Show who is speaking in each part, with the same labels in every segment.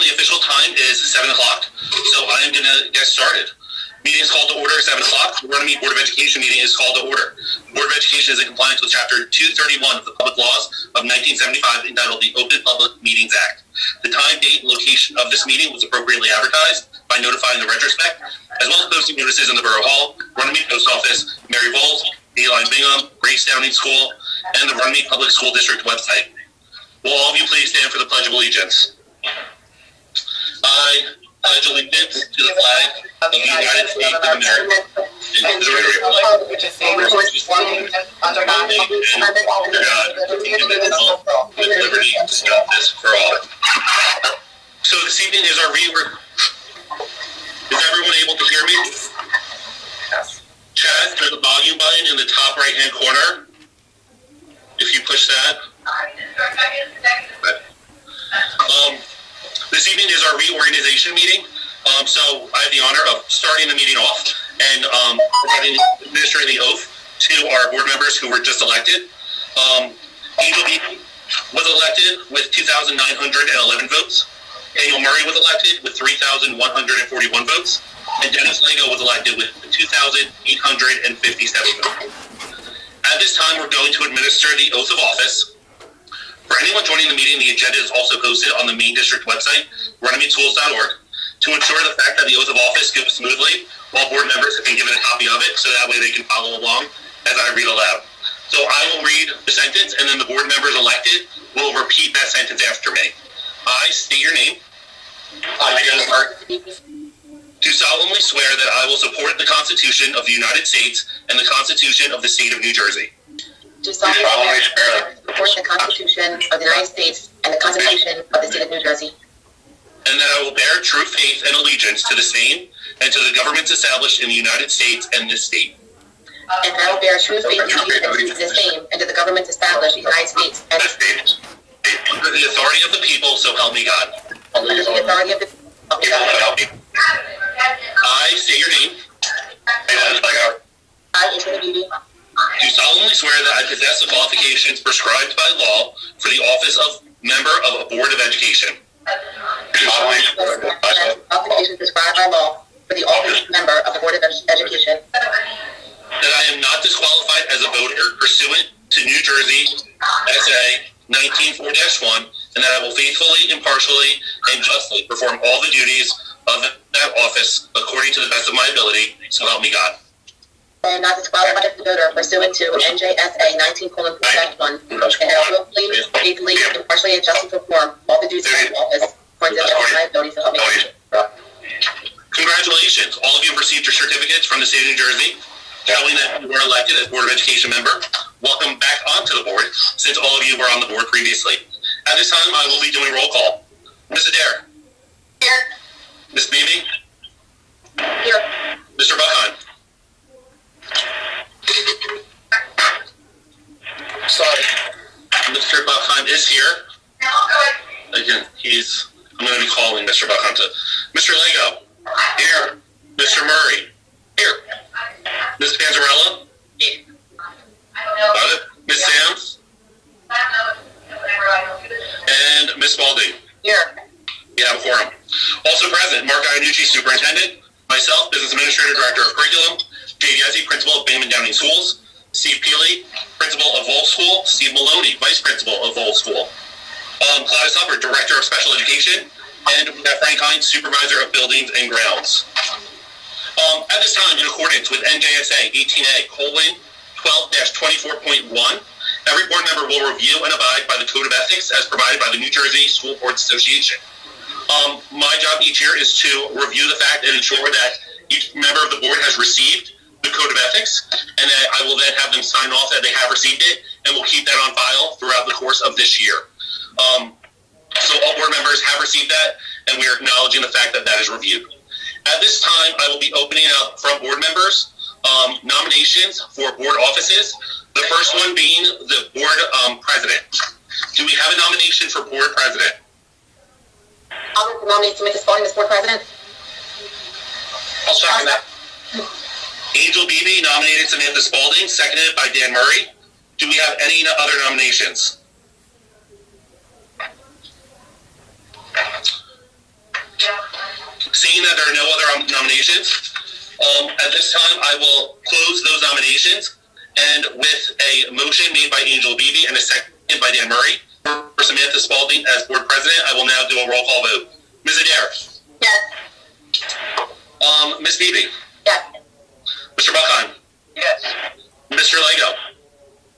Speaker 1: the official time is 7 o'clock, so I am going to get started. Meeting is called to order at 7 o'clock. The Runnemede Board of Education meeting is called to order. The Board of Education is in compliance with Chapter 231 of the Public Laws of 1975 entitled the Open Public Meetings Act. The time, date, and location of this meeting was appropriately advertised by notifying the retrospect, as well as posting notices in the Borough Hall, Runnemede Post Office, Mary Volz, Eli Bingham, Grace Downing School, and the Runnemede Public School District website. Will all of you please stand for the Pledge of Allegiance? I pledge allegiance to the flag of the United States of America and to the republic
Speaker 2: which is one under God,
Speaker 1: under God, indivisible, with liberty and justice for all. So this evening is our re. Is everyone able to hear me? Chad, there's a volume button in the top right hand corner. If you push that. Um, this evening is our reorganization meeting. Um, so I have the honor of starting the meeting off and um, providing administering the oath to our board members who were just elected. Um, was elected with 2,911 votes. Daniel Murray was elected with 3,141 votes. And Dennis Lego was elected with 2,857 votes. At this time, we're going to administer the oath of office. For anyone joining the meeting, the agenda is also posted on the main district website, runnemedeschools.org. To ensure the fact that the oath of office goes smoothly, all board members have been given a copy of it, so that way they can follow along as I read aloud. So I will read the sentence, and then the board members elected will repeat that sentence after me. I state your name. I, do solemnly swear that I will support the Constitution of the United States and the Constitution of the State of New Jersey.
Speaker 2: Do solemnly swear to support the Constitution of the United States and the Constitution of the State of New Jersey,
Speaker 1: And that I will bear true faith and allegiance to the same and to the governments established in the United States and this state.
Speaker 2: and I will bear true faith and allegiance to the same and to the governments established in the United States and
Speaker 1: This state. Under the authority of the people, so help me God.
Speaker 2: under the authority of the of the government.
Speaker 1: I state your name.
Speaker 2: I, Angela Beebe,
Speaker 1: Do solemnly swear that I possess the qualifications prescribed by law for the office of member of a board of education. Do solemnly swear that I
Speaker 2: possess the qualifications prescribed by law for the office of member of the Board of Education,
Speaker 1: that I am not disqualified as a voter pursuant to New Jersey SA 194-1, and that I will faithfully, impartially, and justly perform all the duties of that office according to the best of my ability, so help me God.
Speaker 2: And not disqualified as a voter pursuant to NJSA 19:4-1, and that I will willfully, impartially, and justly perform all the duties of the office according to the best of my ability, so help me God.
Speaker 1: Congratulations. All of you have received your certificates from the state of New Jersey showing that you were elected as Board of Education member. Welcome back onto the board since all of you were on the board previously. At this time, I will be doing roll call. Ms. Adair,
Speaker 2: Here.
Speaker 1: Ms. Beebe,
Speaker 2: Here.
Speaker 1: Mr. Buckheim. Sorry. Mr. Buckheim is here. Again, he's, I'm going to be calling Mr. To, Mr. Lego, here. Mr. Murray, here. Ms. Panzarella, got it. Ms. Sams, and Ms. Spalding.
Speaker 2: Here.
Speaker 1: We have a quorum. Also present, Mark Iannucci, Superintendent, myself, Business Administrator, Director of Curriculum, Jay Yazzie, Principal of Bayman Downing Schools, Steve Peely, Principal of Volz School, Steve Maloney, Vice Principal of Volz School, um, Gladys Hubbard, Director of Special Education, and Frank Hines, Supervisor of Buildings and Grounds. Um, at this time, in accordance with NJSA 18A colon 12-24.1, every board member will review and abide by the Code of Ethics as provided by the New Jersey School Boards Association. Um, my job each year is to review the fact and ensure that each member of the board has received the Code of Ethics, and I will then have them sign off that they have received it, and we'll keep that on file throughout the course of this year. Um, so all board members have received that, and we are acknowledging the fact that that is reviewed. At this time, I will be opening up from board members um, nominations for board offices. The first one being the board um, president. Do we have a nomination for board president?
Speaker 2: I'll nominate Samantha Spalding as board president.
Speaker 1: I'll second that. Angel Beebe nominated Samantha Spalding, seconded by Dan Murray. Do we have any other nominations? Seeing that there are no other nominations, um, at this time I will close those nominations and with a motion made by Angel Beebe and a second by Dan Murray for Samantha Spalding as board president, I will now do a roll call vote. Ms. Adair?
Speaker 2: Yes.
Speaker 1: Um, Ms. Beebe?
Speaker 2: Yes.
Speaker 1: Mr. Buckheim?
Speaker 3: Yes.
Speaker 1: Mr. Lego?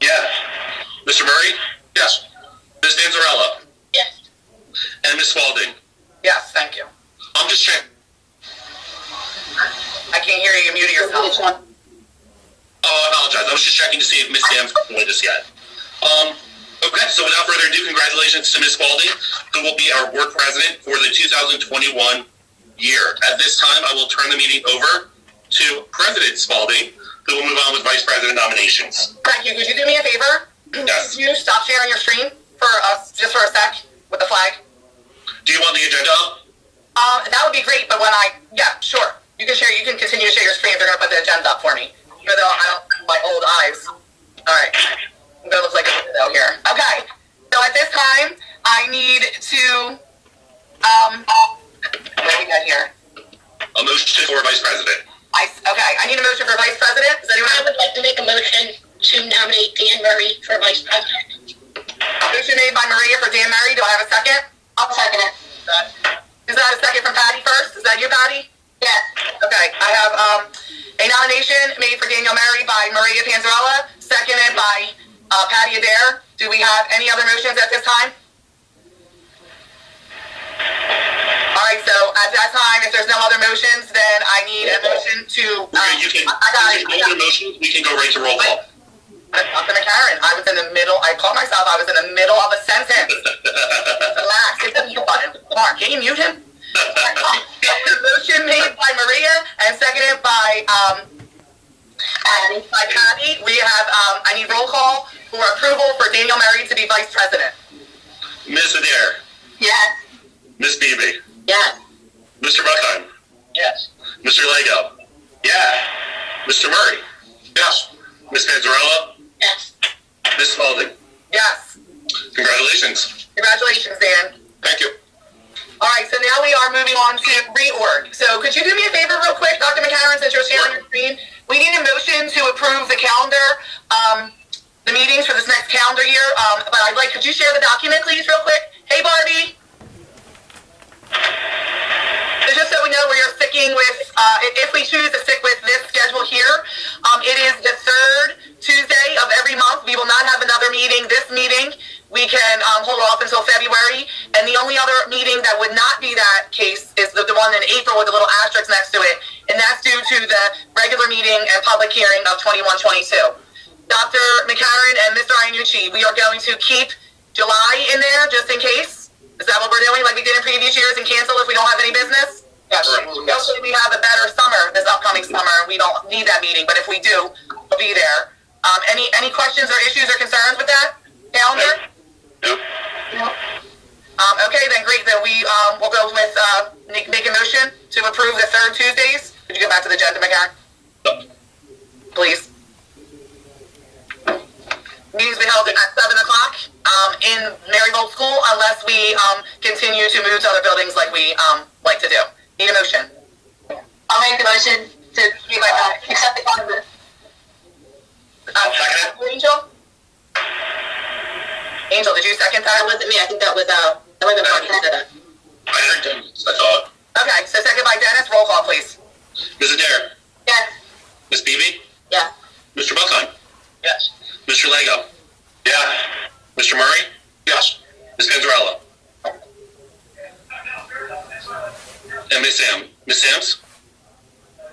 Speaker 3: Yes.
Speaker 1: Mr. Murray? Yes. Ms. Panzarella?
Speaker 2: Yes.
Speaker 1: And Ms. Spalding?
Speaker 3: Yes, thank you.
Speaker 1: I'm just checking.
Speaker 3: I can't hear you. You muted yourself.
Speaker 1: Oh, I apologize. I was just checking to see if Miss Sam's with us yet. Um, okay, so without further ado, congratulations to Miss Spalding, who will be our board president for the 2021 year. At this time, I will turn the meeting over to President Spalding, who will move on with vice president nominations.
Speaker 3: Thank you. Could you do me a favor?
Speaker 1: Yes.
Speaker 3: Could you stop sharing your screen for us, just for a sec, with the flag?
Speaker 1: Do you want the agenda up?
Speaker 3: Um, that would be great, but when I, yeah, sure. You can share, you can continue to share your screen if you're going to put the agenda up for me. Even though I don't, my old eyes. All right. I'm going to look like a window here. Okay. So at this time, I need to, um, what do we got here?
Speaker 1: A motion for vice president.
Speaker 3: I, okay, I need a motion for vice president. Does anyone
Speaker 2: I would like to make a motion to nominate Dan Murray for vice president.
Speaker 3: motion made by Maria for Dan Murray? Do I have a second?
Speaker 2: I'll second it.
Speaker 3: Is that a second from Patty first? Is that you, Patty?
Speaker 2: Yes.
Speaker 3: Okay, I have um, a nomination made for Daniel Murray by Maria Panzarella, seconded by uh, Patty Adair. Do we have any other motions at this time? All right, so at that time, if there's no other motions, then I need a motion to. Um,
Speaker 1: Okay, you can,
Speaker 3: I, I got it. I got
Speaker 1: motions. We can go right to roll call.
Speaker 3: Dr. McCarron, I was in the middle. I caught myself. I was in the middle of a sentence. Relax. Hit the mute button. Mark, can you mute him? motion made by Maria and seconded by um, by Patty. We have, um, I need roll call for approval for Daniel Murray to be vice president.
Speaker 1: Ms. Adair?
Speaker 2: Yes.
Speaker 1: Ms. Beebe?
Speaker 2: Yes.
Speaker 1: Mr. Buckheim?
Speaker 3: Yes.
Speaker 1: Mr. Lego? Yeah. Mr. Murray? Yes. Ms. Panzarella?
Speaker 2: Yes.
Speaker 1: Ms. Spalding?
Speaker 3: Yes.
Speaker 1: Congratulations.
Speaker 3: Congratulations, Dan.
Speaker 1: Thank you.
Speaker 3: All right, so now we are moving on to reorg. So could you do me a favor real quick, Dr. McCarron, since you're sharing your screen? We need a motion to approve the calendar, um, the meetings for this next calendar year. Um, but I'd like, could you share the document, please, real quick? Hey, Barbie. So just so we know, we are sticking with, uh, if we choose to stick with this schedule here, um, it is the third Tuesday of every month. We will not have another meeting. This meeting, we can um, hold off until February. And the only other meeting that would not be that case is the, the one in April with the little asterisk next to it. And that's due to the regular meeting and public hearing of 2122. Dr. McCarron and Mr. Iannucci, we are going to keep July in there just in case. Is that what we're doing like we did in previous years and cancel if we don't have any business? Yes. Hopefully we have a better summer this upcoming summer. We don't need that meeting, but if we do, we'll be there. Um, any any questions or issues or concerns with that calendar?
Speaker 1: Nope.
Speaker 3: Um, okay, then great. Then we um, will go with uh, make, make a motion to approve the third Tuesdays. Could you go back to the agenda, McCarron? Please. Meetings be held at seven o'clock um, in Maryville School, unless we um, continue to move to other buildings like we um, like to do. Need a motion.
Speaker 2: I'll make the motion to uh, accept the calendar.
Speaker 3: Uh,
Speaker 1: second
Speaker 3: Angel. Angel, did you second
Speaker 2: That
Speaker 3: that?
Speaker 2: wasn't me. I think that was uh. That might have been that said that.
Speaker 1: I heard Dennis. That's all.
Speaker 3: Okay, so second by Dennis. Roll call, please.
Speaker 1: Ms. Adair?
Speaker 2: Yes.
Speaker 1: Ms. Beebe?
Speaker 2: Yes.
Speaker 1: Mr. Buckheim?
Speaker 3: Yes.
Speaker 1: Mr. Lego? Yeah. Mr. Murray? Yes. Ms. Panzarella? And Ms. Sam? Ms. Sams?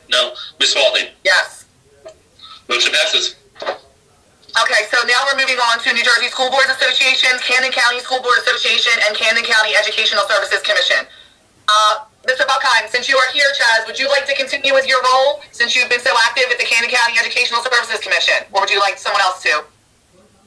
Speaker 1: No. Ms. Spalding?
Speaker 3: Yes.
Speaker 1: Motion passes.
Speaker 3: Okay, so now we're moving on to New Jersey School Boards Association, Camden County School Board Association, and Camden County Educational Services Commission. Uh, Mr. Buckheim, since you are here, Chaz, would you like to continue with your role since you've been so active at the Camden County Educational Services Commission, or would you like someone else to?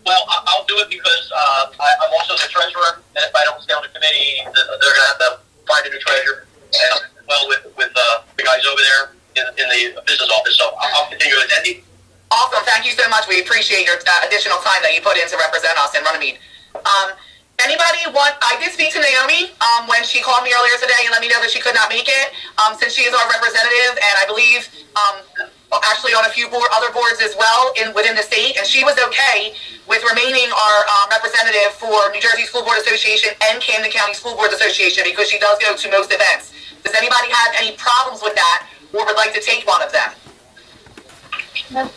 Speaker 4: Well, I'll do it because uh, I'm also the treasurer, and if I don't stay on the committee, th- they're going to have to find a new treasurer. And well, with with uh, the guys over there in, in the business office, so I'll, continue attending.
Speaker 3: Awesome. Thank you so much. We appreciate your uh, additional time that you put in to represent us in Runnemede. Um, anybody want? I did speak to Naomi um, when she called me earlier today and let me know that she could not make it. Um, since she is our representative, and I believe um, actually on a few board, other boards as well in within the state, and she was okay with remaining our um, representative for New Jersey School Board Association and Camden County School Boards Association because she does go to most events. Does anybody have any problems with that, or would like to take one of them? No.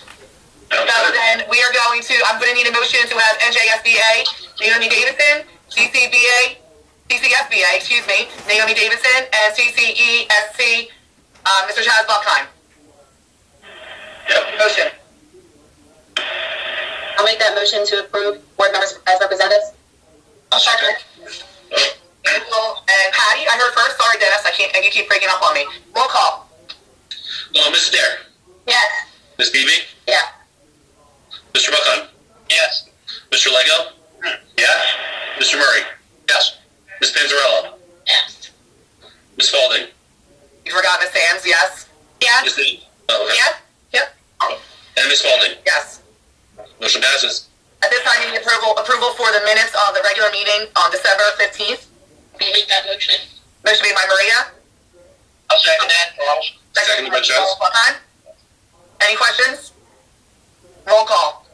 Speaker 3: So then we are going to, I'm going to need a motion to have NJSBA, Naomi Davidson, CCBA, CCSBA, excuse me, Naomi Davidson, and CCESC, uh, Mr. Chaz Buckheim.
Speaker 1: Yep.
Speaker 3: Motion.
Speaker 2: I'll make that motion to approve board members as representatives.
Speaker 3: I'll second. And Patty, I heard first. Sorry, Dennis, I can't, and you keep breaking up on me. Roll call.
Speaker 1: Uh, Mrs. Dare,
Speaker 2: Yes.
Speaker 1: Ms. Beebe,
Speaker 2: Yeah.
Speaker 1: Mr. Buckheim,
Speaker 4: Yes.
Speaker 1: Mr. Lego,
Speaker 4: Yes.
Speaker 1: Mr. Murray,
Speaker 4: Yes.
Speaker 1: Ms. Panzarella,
Speaker 2: Yes.
Speaker 1: Ms. Spalding,
Speaker 3: You forgot Miss Sands, yes? Yes.
Speaker 1: Ms. Lee, oh, okay.
Speaker 3: Yes? Yep.
Speaker 1: and Ms. Spalding.
Speaker 3: Yes.
Speaker 1: Motion passes.
Speaker 3: At this time, we need approval, approval for the minutes of the regular meeting on December 15th.
Speaker 2: Will you make that motion?
Speaker 3: Motion made by Maria.
Speaker 4: I'll second that. Charles.
Speaker 1: Seconded by Chaz.
Speaker 3: Charles Any questions? Roll call.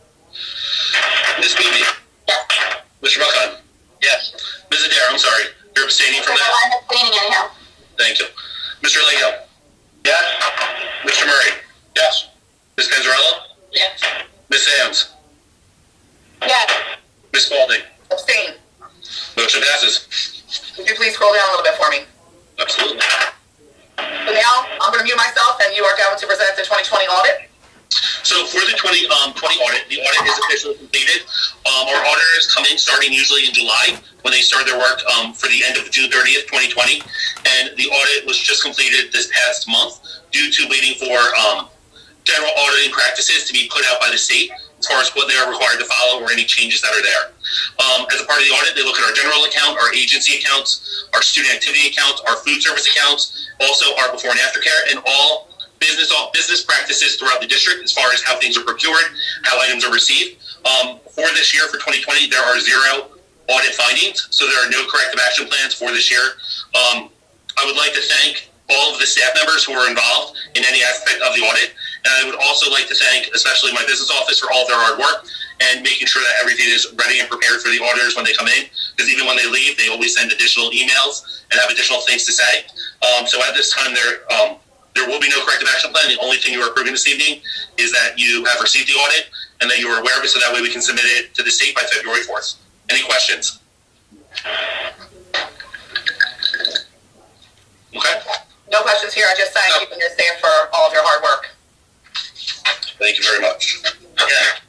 Speaker 1: Ms. Beebe,
Speaker 2: Yes.
Speaker 1: Mr. Buckheim,
Speaker 4: Yes.
Speaker 1: Ms. Adair, I'm sorry, you're abstaining from that?
Speaker 2: I'm abstaining anyhow.
Speaker 1: Thank you. Mr. Lego,
Speaker 4: Yes.
Speaker 1: Mr. Murray,
Speaker 4: Yes.
Speaker 1: Ms. Panzarella,
Speaker 2: Yes.
Speaker 1: Ms. Sands,
Speaker 3: Yes.
Speaker 1: Ms. Spalding.
Speaker 3: Abstain.
Speaker 1: Motion passes.
Speaker 3: Would you please scroll down a little bit for me?
Speaker 1: Absolutely.
Speaker 3: So now, I'm going to mute myself, and you are going to present the 2020 audit.
Speaker 1: So for the 20, um, 20 audit, the audit is officially completed. Um, our auditors come in starting usually in July when they start their work um, for the end of June 30th, 2020. And the audit was just completed this past month due to waiting for um, general auditing practices to be put out by the state as far as what they are required to follow or any changes that are there. Um, as a part of the audit, they look at our general account, our agency accounts, our student activity accounts, our food service accounts, also our before and after care, and all business business practices throughout the district as far as how things are procured, how items are received. Um, for this year, for 2020, there are zero audit findings, so there are no corrective action plans for this year. Um, I would like to thank all of the staff members who were involved in any aspect of the audit. And I would also like to thank, especially my business office, for all their hard work and making sure that everything is ready and prepared for the auditors when they come in. Because even when they leave, they always send additional emails and have additional things to say. Um, so at this time, there um, there will be no corrective action plan. The only thing you are approving this evening is that you have received the audit and that you are aware of it, so that way we can submit it to the state by February 4th. Any questions? Okay.
Speaker 3: No questions here. I just thank you and your staff for all of your hard work.
Speaker 1: Thank you very much. Yeah.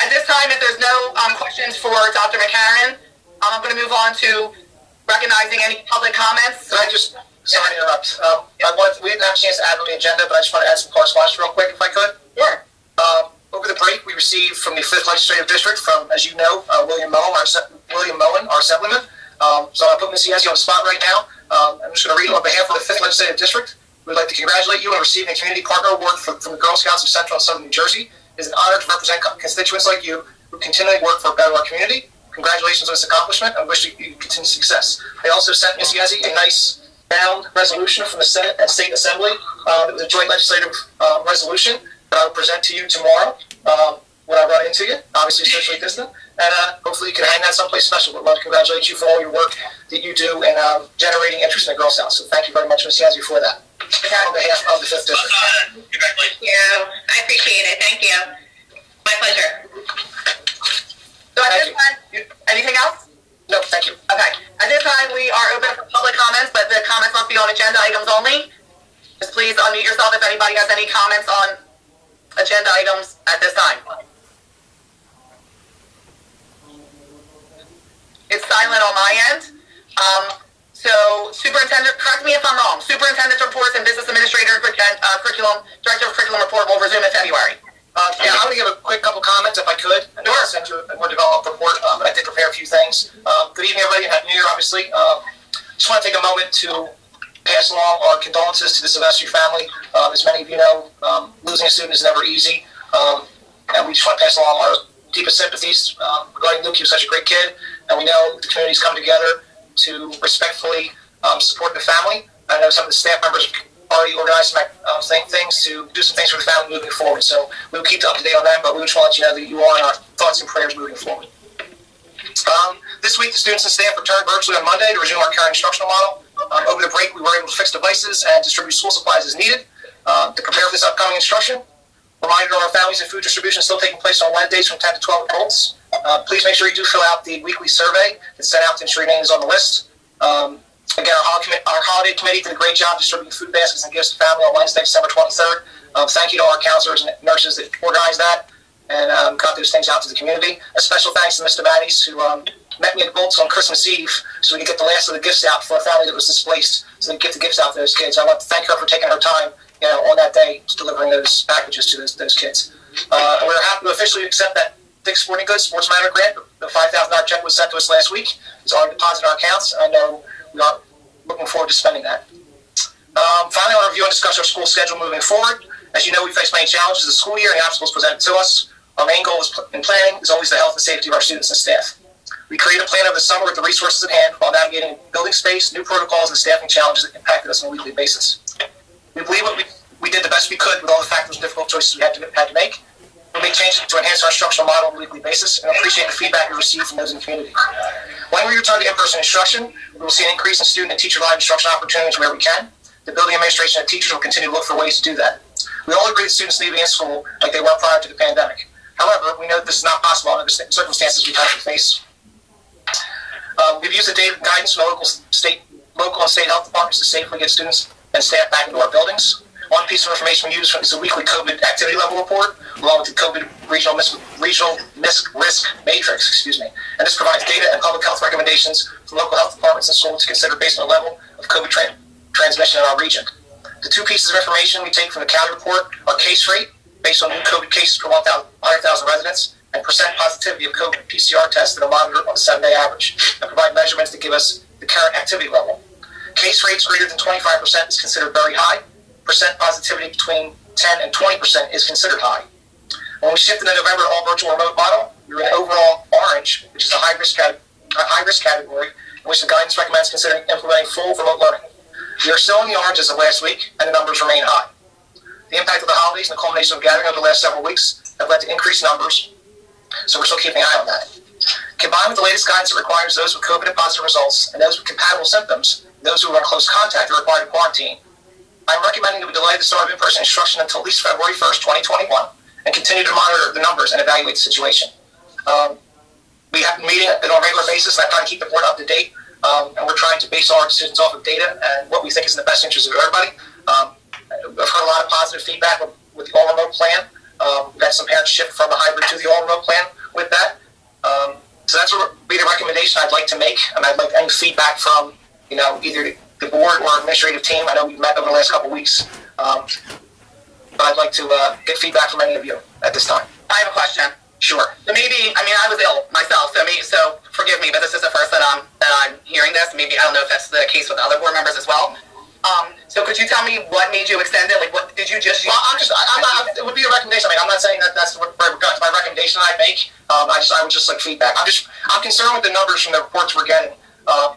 Speaker 3: At this time, if there's no um, questions for Dr. McCarron, I'm going to move on to recognizing any public comments.
Speaker 5: Can I just, sorry to interrupt, um, I we didn't have a chance to add on the agenda, but I just want to add some correspondence real quick, if I could.
Speaker 3: Sure.
Speaker 5: Um, over the break, we received from the Fifth Legislative District, from, as you know, uh, William Mullen, our, William Moen, our Assemblyman. Um, so I'm putting Ms. Yazzie on the spot right now. Um, I'm just going to read on behalf of the Fifth Legislative District. We'd like to congratulate you on receiving a Community Partner Award from, from the Girl Scouts of Central and Southern New Jersey. It is an honor to represent constituents like you who continually work for a better our community. Congratulations on this accomplishment. I wish you, you continued success. I also sent Ms. Yazzie a nice bound resolution from the Senate and State Assembly. Uh, it was a joint legislative uh, resolution that I will present to you tomorrow um, when I run into you, obviously socially distant. And uh, hopefully you can hang that someplace special. We'd love to congratulate you for all your work that you do in um, generating interest in the Girl Scouts. So thank you very much, Ms. Yazzie, for that. On behalf of the 5th District.
Speaker 1: Uh, congratulations.
Speaker 2: you. I appreciate it. Thank you. My pleasure.
Speaker 3: So at this
Speaker 5: Thank
Speaker 3: time, anything else?
Speaker 5: No, thank you.
Speaker 3: Okay. At this time, we are open for public comments, but the comments must be on agenda items only. Just please unmute yourself if anybody has any comments on agenda items at this time. It's silent on my end. Um, so superintendent, correct me if I'm wrong, superintendent's reports and business administrator uh, curriculum, director of curriculum report will resume in February.
Speaker 5: Uh, yeah, I'm going to give a quick couple comments if I could, and then I'll send you a more developed report. Um, but I did prepare a few things. Um, good evening, everybody, and Happy New Year, obviously. Um, just want to take a moment to pass along our condolences to the Sylvester family. Um, as many of you know, um, losing a student is never easy, um, and we just want to pass along our deepest sympathies um, regarding Luke. He was such a great kid, and we know the community's come together to respectfully um, support the family. I know some of the staff members already organized some uh, things to do some things for the family moving forward. So we'll keep up to date on that, but we just want you know that you are in our thoughts and prayers moving forward. Um, this week, the students and staff returned virtually on Monday to resume our current instructional model. Um, over the break, we were able to fix devices and distribute school supplies as needed. Uh, to prepare for this upcoming instruction, reminder our families and food distribution is still taking place on Wednesdays from 10 to 12 adults. Uh, please make sure you do fill out the weekly survey that's sent out to ensure your name is on the list. Um, again, our, our, holiday committee did a great job distributing food baskets and gifts to family on Wednesday, December 23rd. Um, thank you to all our counselors and nurses that organized that and um, got those things out to the community. A special thanks to Mr. Matties, who um, met me at Volz on Christmas Eve so we could get the last of the gifts out for a family that was displaced so they could get the gifts out to those kids. I want to thank her for taking her time you know, on that day delivering those packages to those, those kids. Uh, we're happy to officially accept that Dick's Sporting Goods Sports Matter grant. The $5,000 check was sent to us last week. It's already deposited in our accounts. I know we are looking forward to spending that. Um, finally, I want to review and discuss our school schedule moving forward. As you know, we face many challenges this school year and obstacles presented to us. Our main goal in planning is always the health and safety of our students and staff. We create a plan over the summer with the resources at hand while navigating building space, new protocols, and staffing challenges that impacted us on a weekly basis. We believe we, we did the best we could with all the factors and difficult choices we had to, had to make. We made changes to enhance our instructional model on a weekly basis and appreciate the feedback we receive from those in the community. When we return to in-person instruction, we will see an increase in student and teacher live instruction opportunities where we can. The building administration and teachers will continue to look for ways to do that. We all agree that students need to be in school like they were prior to the pandemic. However, we know this is not possible under the circumstances we currently face. Um, we've used the data guidance from the local, state, local and state health departments to safely get students and staff back into our buildings. One piece of information we use is the weekly COVID activity level report, along with the COVID regional, mis- regional risk matrix, excuse me. And this provides data and public health recommendations from local health departments and schools to consider based on the level of COVID tra- transmission in our region. The two pieces of information we take from the county report are case rate, based on new COVID cases per 100,000 residents, and percent positivity of COVID PCR tests that are monitored on a seven-day average, and provide measurements that give us the current activity level. Case rates greater than 25% is considered very high. Percent positivity between 10 and 20% is considered high. When we shifted in November all virtual remote model, we were in overall orange, which is a high risk, cat- a high risk category, in which the guidance recommends considering implementing full remote learning. We are still in the orange as of last week, and the numbers remain high. The impact of the holidays and the culmination of gathering over the last several weeks have led to increased numbers so we're still keeping an eye on that. Combined with the latest guidance that requires those with COVID and positive results and those with compatible symptoms, those who are in close contact are required to quarantine, I'm recommending that we delay the start of in-person instruction until at least February 1st, 2021, and continue to monitor the numbers and evaluate the situation. Um, we have been meeting on a regular basis, and I try to keep the board up to date, um, and we're trying to base our decisions off of data and what we think is in the best interest of everybody. Um, I've heard a lot of positive feedback with, with the all-remote plan. Um, we've had some parents shift from the hybrid to the all-remote plan with that. Um, so that's what would be the recommendation I'd like to make, and I'd like any feedback from you know either the board or administrative team. I know we've met over the last couple weeks, um, but I'd like to uh, get feedback from any of you at this time.
Speaker 3: I have a question.
Speaker 5: Sure.
Speaker 3: So maybe I mean I was ill myself, so me so forgive me, but this is the first that I'm that I'm hearing this. Maybe I don't know if that's the case with other board members as well. Um, so could you tell me what made you extend it? Like, what did you just?
Speaker 5: Well, I'm just, I, am not, it would be a recommendation. I mean, I'm not saying that that's what my recommendation I make. Um, I just, I would just like feedback. I'm just, I'm concerned with the numbers from the reports we're getting. Um,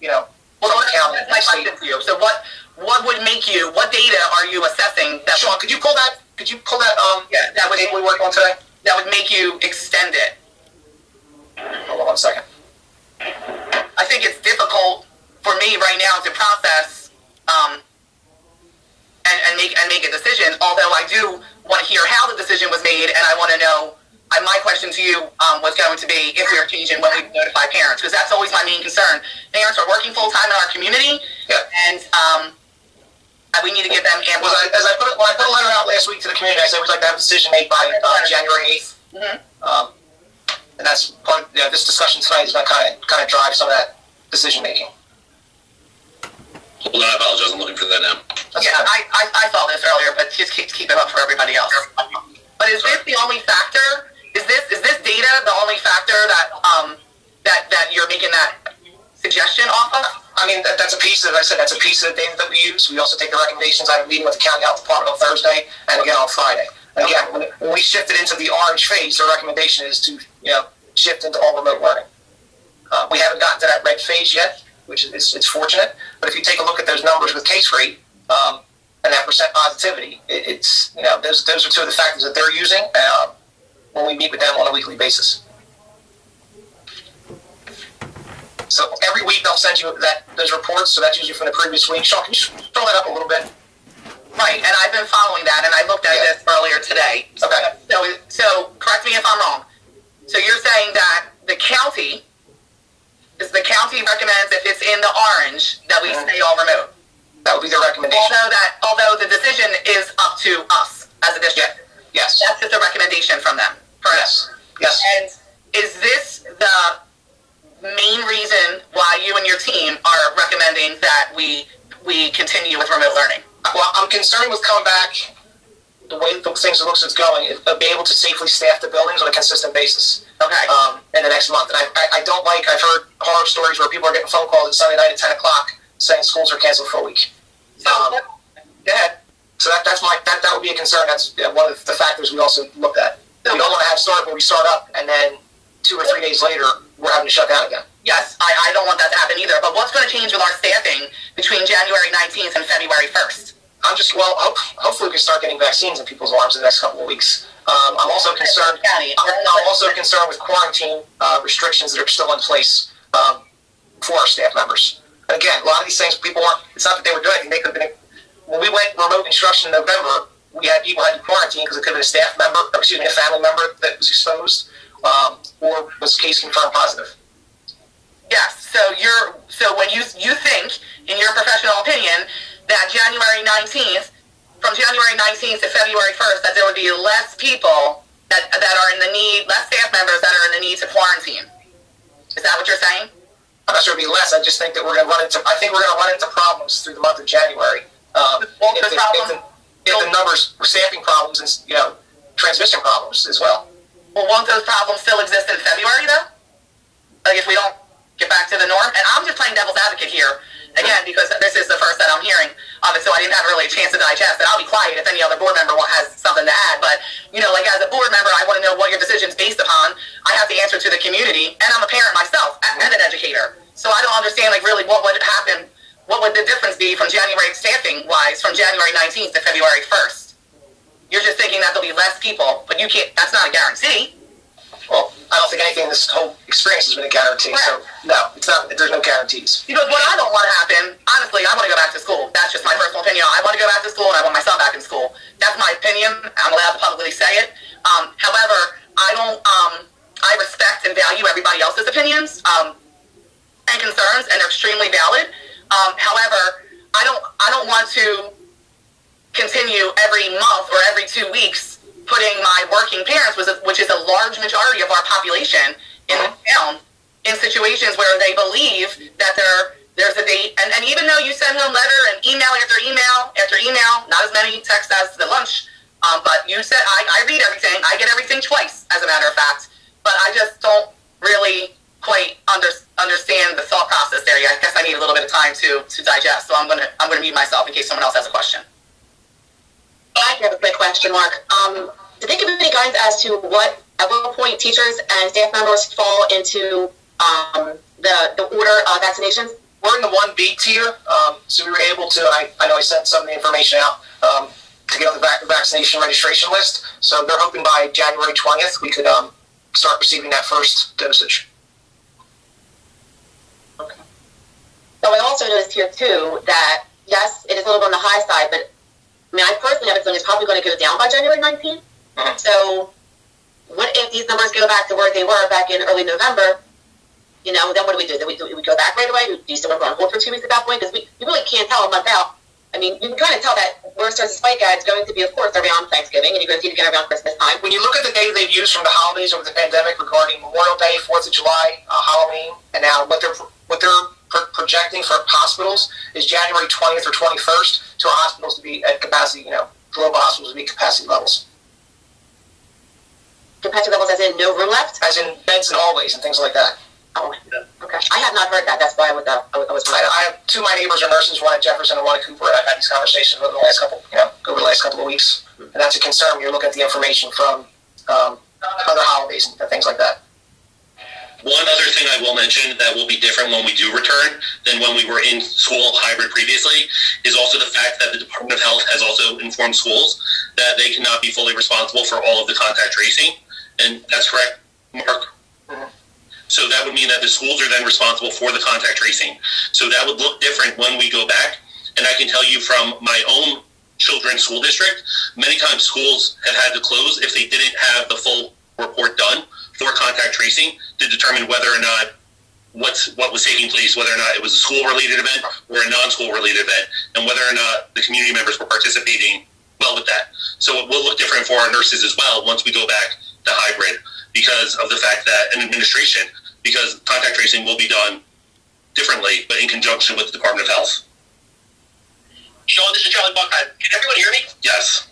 Speaker 5: you know,
Speaker 3: well, what, that's my question to you. So, what, what would make you? What data are you assessing?
Speaker 5: That Sean, could you pull that? Could you pull that? Um,
Speaker 3: yeah, that would
Speaker 5: we work on today.
Speaker 3: That would make you extend it.
Speaker 5: Hold on one second.
Speaker 3: I think it's difficult for me right now to process um, and, and make and make a decision. Although I do want to hear how the decision was made, and I want to know. My question to you um, was going to be if we are changing when we notify parents, because that's always my main concern. Parents are working full time in our community,
Speaker 5: yeah.
Speaker 3: and um, we need to give them ample.
Speaker 5: Well, as I put it, when I put a letter out last week to the community, I said we'd like to have a decision made by uh, January 8th.
Speaker 3: Mm-hmm.
Speaker 5: Um, and that's part of you know, this discussion tonight is going to kind of kind of drive some of that decision making.
Speaker 1: Hold on, I apologize. I'm looking for that now.
Speaker 3: That's yeah, I, I, I saw this earlier, but just keep, keep it up for everybody else. But is this the only factor? Is this is this data the only factor that um that that you're making that suggestion off of?
Speaker 5: I mean, that, that's a piece of, I said, that's a piece of the data that we use. We also take the recommendations. I have a meeting with the county health department on Thursday and again on Friday. And again, when, we shifted into the orange phase, the recommendation is to, you know, shift into all remote learning. we haven't gotten to that red phase yet, which is it's, it's fortunate. But if you take a look at those numbers with case rate um, and that percent positivity, it, it's you know those those are two of the factors that they're using uh, when we meet with them on a weekly basis. So every week they'll send you that those reports. So that's usually from the previous week. Sean, can you scroll that up a little bit?
Speaker 3: Right, and I've been following that, and I looked at
Speaker 5: Yeah.
Speaker 3: this earlier today.
Speaker 5: Okay.
Speaker 3: So, so correct me if I'm wrong. So you're saying that the county, is the county recommends if it's in the orange that we
Speaker 5: Mhm.
Speaker 3: stay all remote.
Speaker 5: That would be the recommendation.
Speaker 3: Although that, although the decision is up to us as a district.
Speaker 5: Yes.
Speaker 3: That's just a recommendation from them, correct?
Speaker 5: Yes. Yes.
Speaker 3: And is this the main reason why you and your team are recommending that we we continue with remote learning?
Speaker 5: Well, I'm concerned with coming back the way the things looks it's going, is uh, be able to safely staff the buildings on a consistent basis
Speaker 3: Okay.
Speaker 5: um, in the next month. And I, I, I don't like, I've heard horror stories where people are getting phone calls at Sunday night at 10 o'clock saying schools are canceled for a week.
Speaker 3: so,
Speaker 5: um,
Speaker 3: go ahead.
Speaker 5: So that, that's my, that, that would be a concern. That's one of the factors we also looked at. We don't want to have start where we start up and then two or three days later, we're having to shut down again.
Speaker 3: Yes, I, I don't want that to happen either. But what's going to change with our staffing between January 19th and February 1st?
Speaker 5: I'm just, well, hope, hopefully we can start getting vaccines in people's arms in the next couple of weeks. Um, I'm also concerned, I'm, I'm also concerned with quarantine uh, restrictions that are still in place um, for our staff members. And again, a lot of these things, people aren't, it's not that they were doing anything, they could have been, when we went remote instruction in November, we had people had to quarantine because it could have been a staff member, or excuse me, a family member that was exposed um, or was case confirmed positive.
Speaker 3: Yes. So you're so when you you think, in your professional opinion, that January 19th, from January 19th to February 1st, that there would be less people that that are in the need, less staff members that are in the need to quarantine. Is that what you're saying?
Speaker 5: I'm not sure it'd be less. I just think that we're going to run into. I think we're going to run into problems through the month of January. Uh,
Speaker 3: the
Speaker 5: the,
Speaker 3: problem-
Speaker 5: numbers, staffing problems, and you know, transmission problems as well.
Speaker 3: Well, won't those problems still exist in February though? Like if we don't get back to the norm? And I'm just playing devil's advocate here again because this is the first that I'm hearing of it, so I didn't have really a chance to digest. And I'll be quiet if any other board member has something to add. But you know, like as a board member, I want to know what your decision's based upon. I have to answer to the community, and I'm a parent myself and an educator, so I don't understand like really what would happen. What would the difference be from January staffing wise from January 19th to February 1st? You're just thinking that there'll be less people, but you can't. That's not a guarantee.
Speaker 5: Well, I don't think anything in this whole experience has been a guarantee. So no, it's not. There's no guarantees.
Speaker 3: Because what I don't want to happen, honestly, I want to go back to school. That's just my personal opinion. I want to go back to school and I want my son back in school. That's my opinion. I'm allowed to publicly say it. Um, however, I don't. Um, I respect and value everybody else's opinions um, and concerns, and they're extremely valid. Um, however, I don't. I don't want to continue every month or every two weeks putting my working parents, which is, a large majority of our population in the town, in situations where they believe that there there's a date, and, and even though you send home letter and email after email after email, not as many texts as the lunch, um, but you said I, I read everything, I get everything twice, as a matter of fact, but I just don't really quite under, understand the thought process there. I guess I need a little bit of time to to digest, so I'm gonna I'm gonna mute myself in case someone else has a question.
Speaker 2: I have a quick question, Mark. Um, did they give any guidance as to what, at what point teachers and staff members fall into um, the, the order of vaccinations?
Speaker 5: We're in the one B tier, um, so we were able to. I, I know I sent some of the information out um, to get on the vac- vaccination registration list. So they're hoping by January 20th we could um, start receiving that first dosage.
Speaker 2: So I also noticed here too that yes, it is a little bit on the high side, but I mean, I personally have a feeling it's probably going to go down by January 19th.
Speaker 5: Mhm.
Speaker 2: So what if these numbers go back to where they were back in early November? You know, then what do we do? Do we, do we go back right away? Do you still want to go on hold for two weeks at that point? Because we, we really can't tell a month out. I mean, you can kind of tell that where it starts to spike at is going to be, of course, around Thanksgiving, and you're going to see it again around Christmas time.
Speaker 5: When you look at the data they've used from the holidays over the pandemic regarding Memorial Day, Fourth of July, uh, Halloween, and now what they're what they're projecting for hospitals is January 20th or 21st to hospitals to be at capacity. You know, global hospitals to be capacity levels,
Speaker 2: Capacity levels as in no room left?
Speaker 5: as in beds and hallways and things like that.
Speaker 2: Oh, okay. I have not heard that. That's why I was, uh, I was, I
Speaker 5: I, have two of my neighbors are nurses, one at Jefferson and one at Cooper. and I've had these conversations over the last couple, you know, over the last couple of weeks, and that's a concern when you're looking at the information from um, other holidays and things like that.
Speaker 1: One other thing I will mention that will be different when we do return than when we were in school hybrid previously is also the fact that the Department of Health has also informed schools that they cannot be fully responsible for all of the contact tracing. And that's correct, Mark? Mm-hmm. So that would mean that the schools are then responsible for the contact tracing. So that would look different when we go back. And I can tell you from my own children's school district, many times schools have had to close if they didn't have the full report done for contact tracing to determine whether or not what's what was taking place, whether or not it was a school related event or a non-school related event, and whether or not the community members were participating well with that. So it will look different for our nurses as well once we go back to hybrid because of the fact that an administration, because contact tracing will be done differently, but in conjunction with the Department of Health.
Speaker 4: Sean, this is Charlie Buckheim. Can everyone hear me?
Speaker 1: Yes.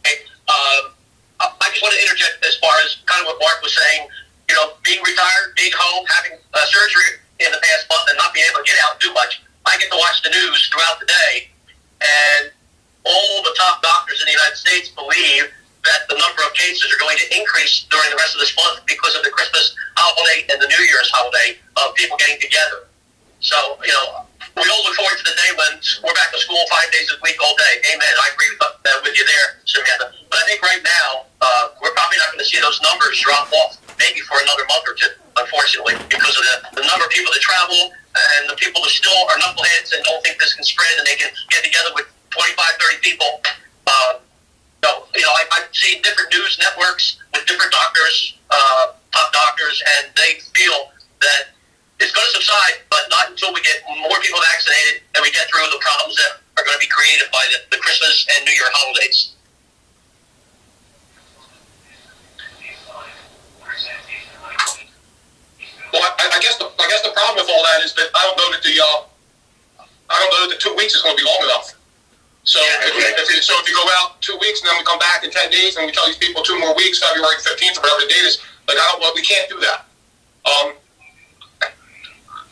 Speaker 4: Okay. Um, I just want to interject as far as kind of what Mark was saying. You know, being retired, being home, having uh, surgery in the past month, and not being able to get out and do much. I get to watch the news throughout the day, and all the top doctors in the United States believe that the number of cases are going to increase during the rest of this month because of the Christmas holiday and the New Year's holiday of people getting together. So, you know, we all look forward to the day when we're back to school five days a week all day. Amen. I agree with, uh, with you there, Samantha. But I think right now, uh, we're probably not going to see those numbers drop off maybe for another month or two, unfortunately, because of the, the number of people that travel and the people that still are knuckleheads and don't think this can spread and they can get together with 25, 30 people. Uh, so, you know, I, I've seen different news networks with different doctors, uh, top doctors, and they feel that it's going to subside, but not until we get more people vaccinated and we get through the problems that are going to be created by the, the Christmas and New Year holidays.
Speaker 5: Well, I, I guess the I guess the problem with all that is that I don't know that the uh, I don't know that the two weeks is going to be long enough. So if, if, if, so if you go out two weeks and then we come back in ten days and we tell these people two more weeks, February fifteenth or whatever the date is, like I don't, well, we can't do that. Um,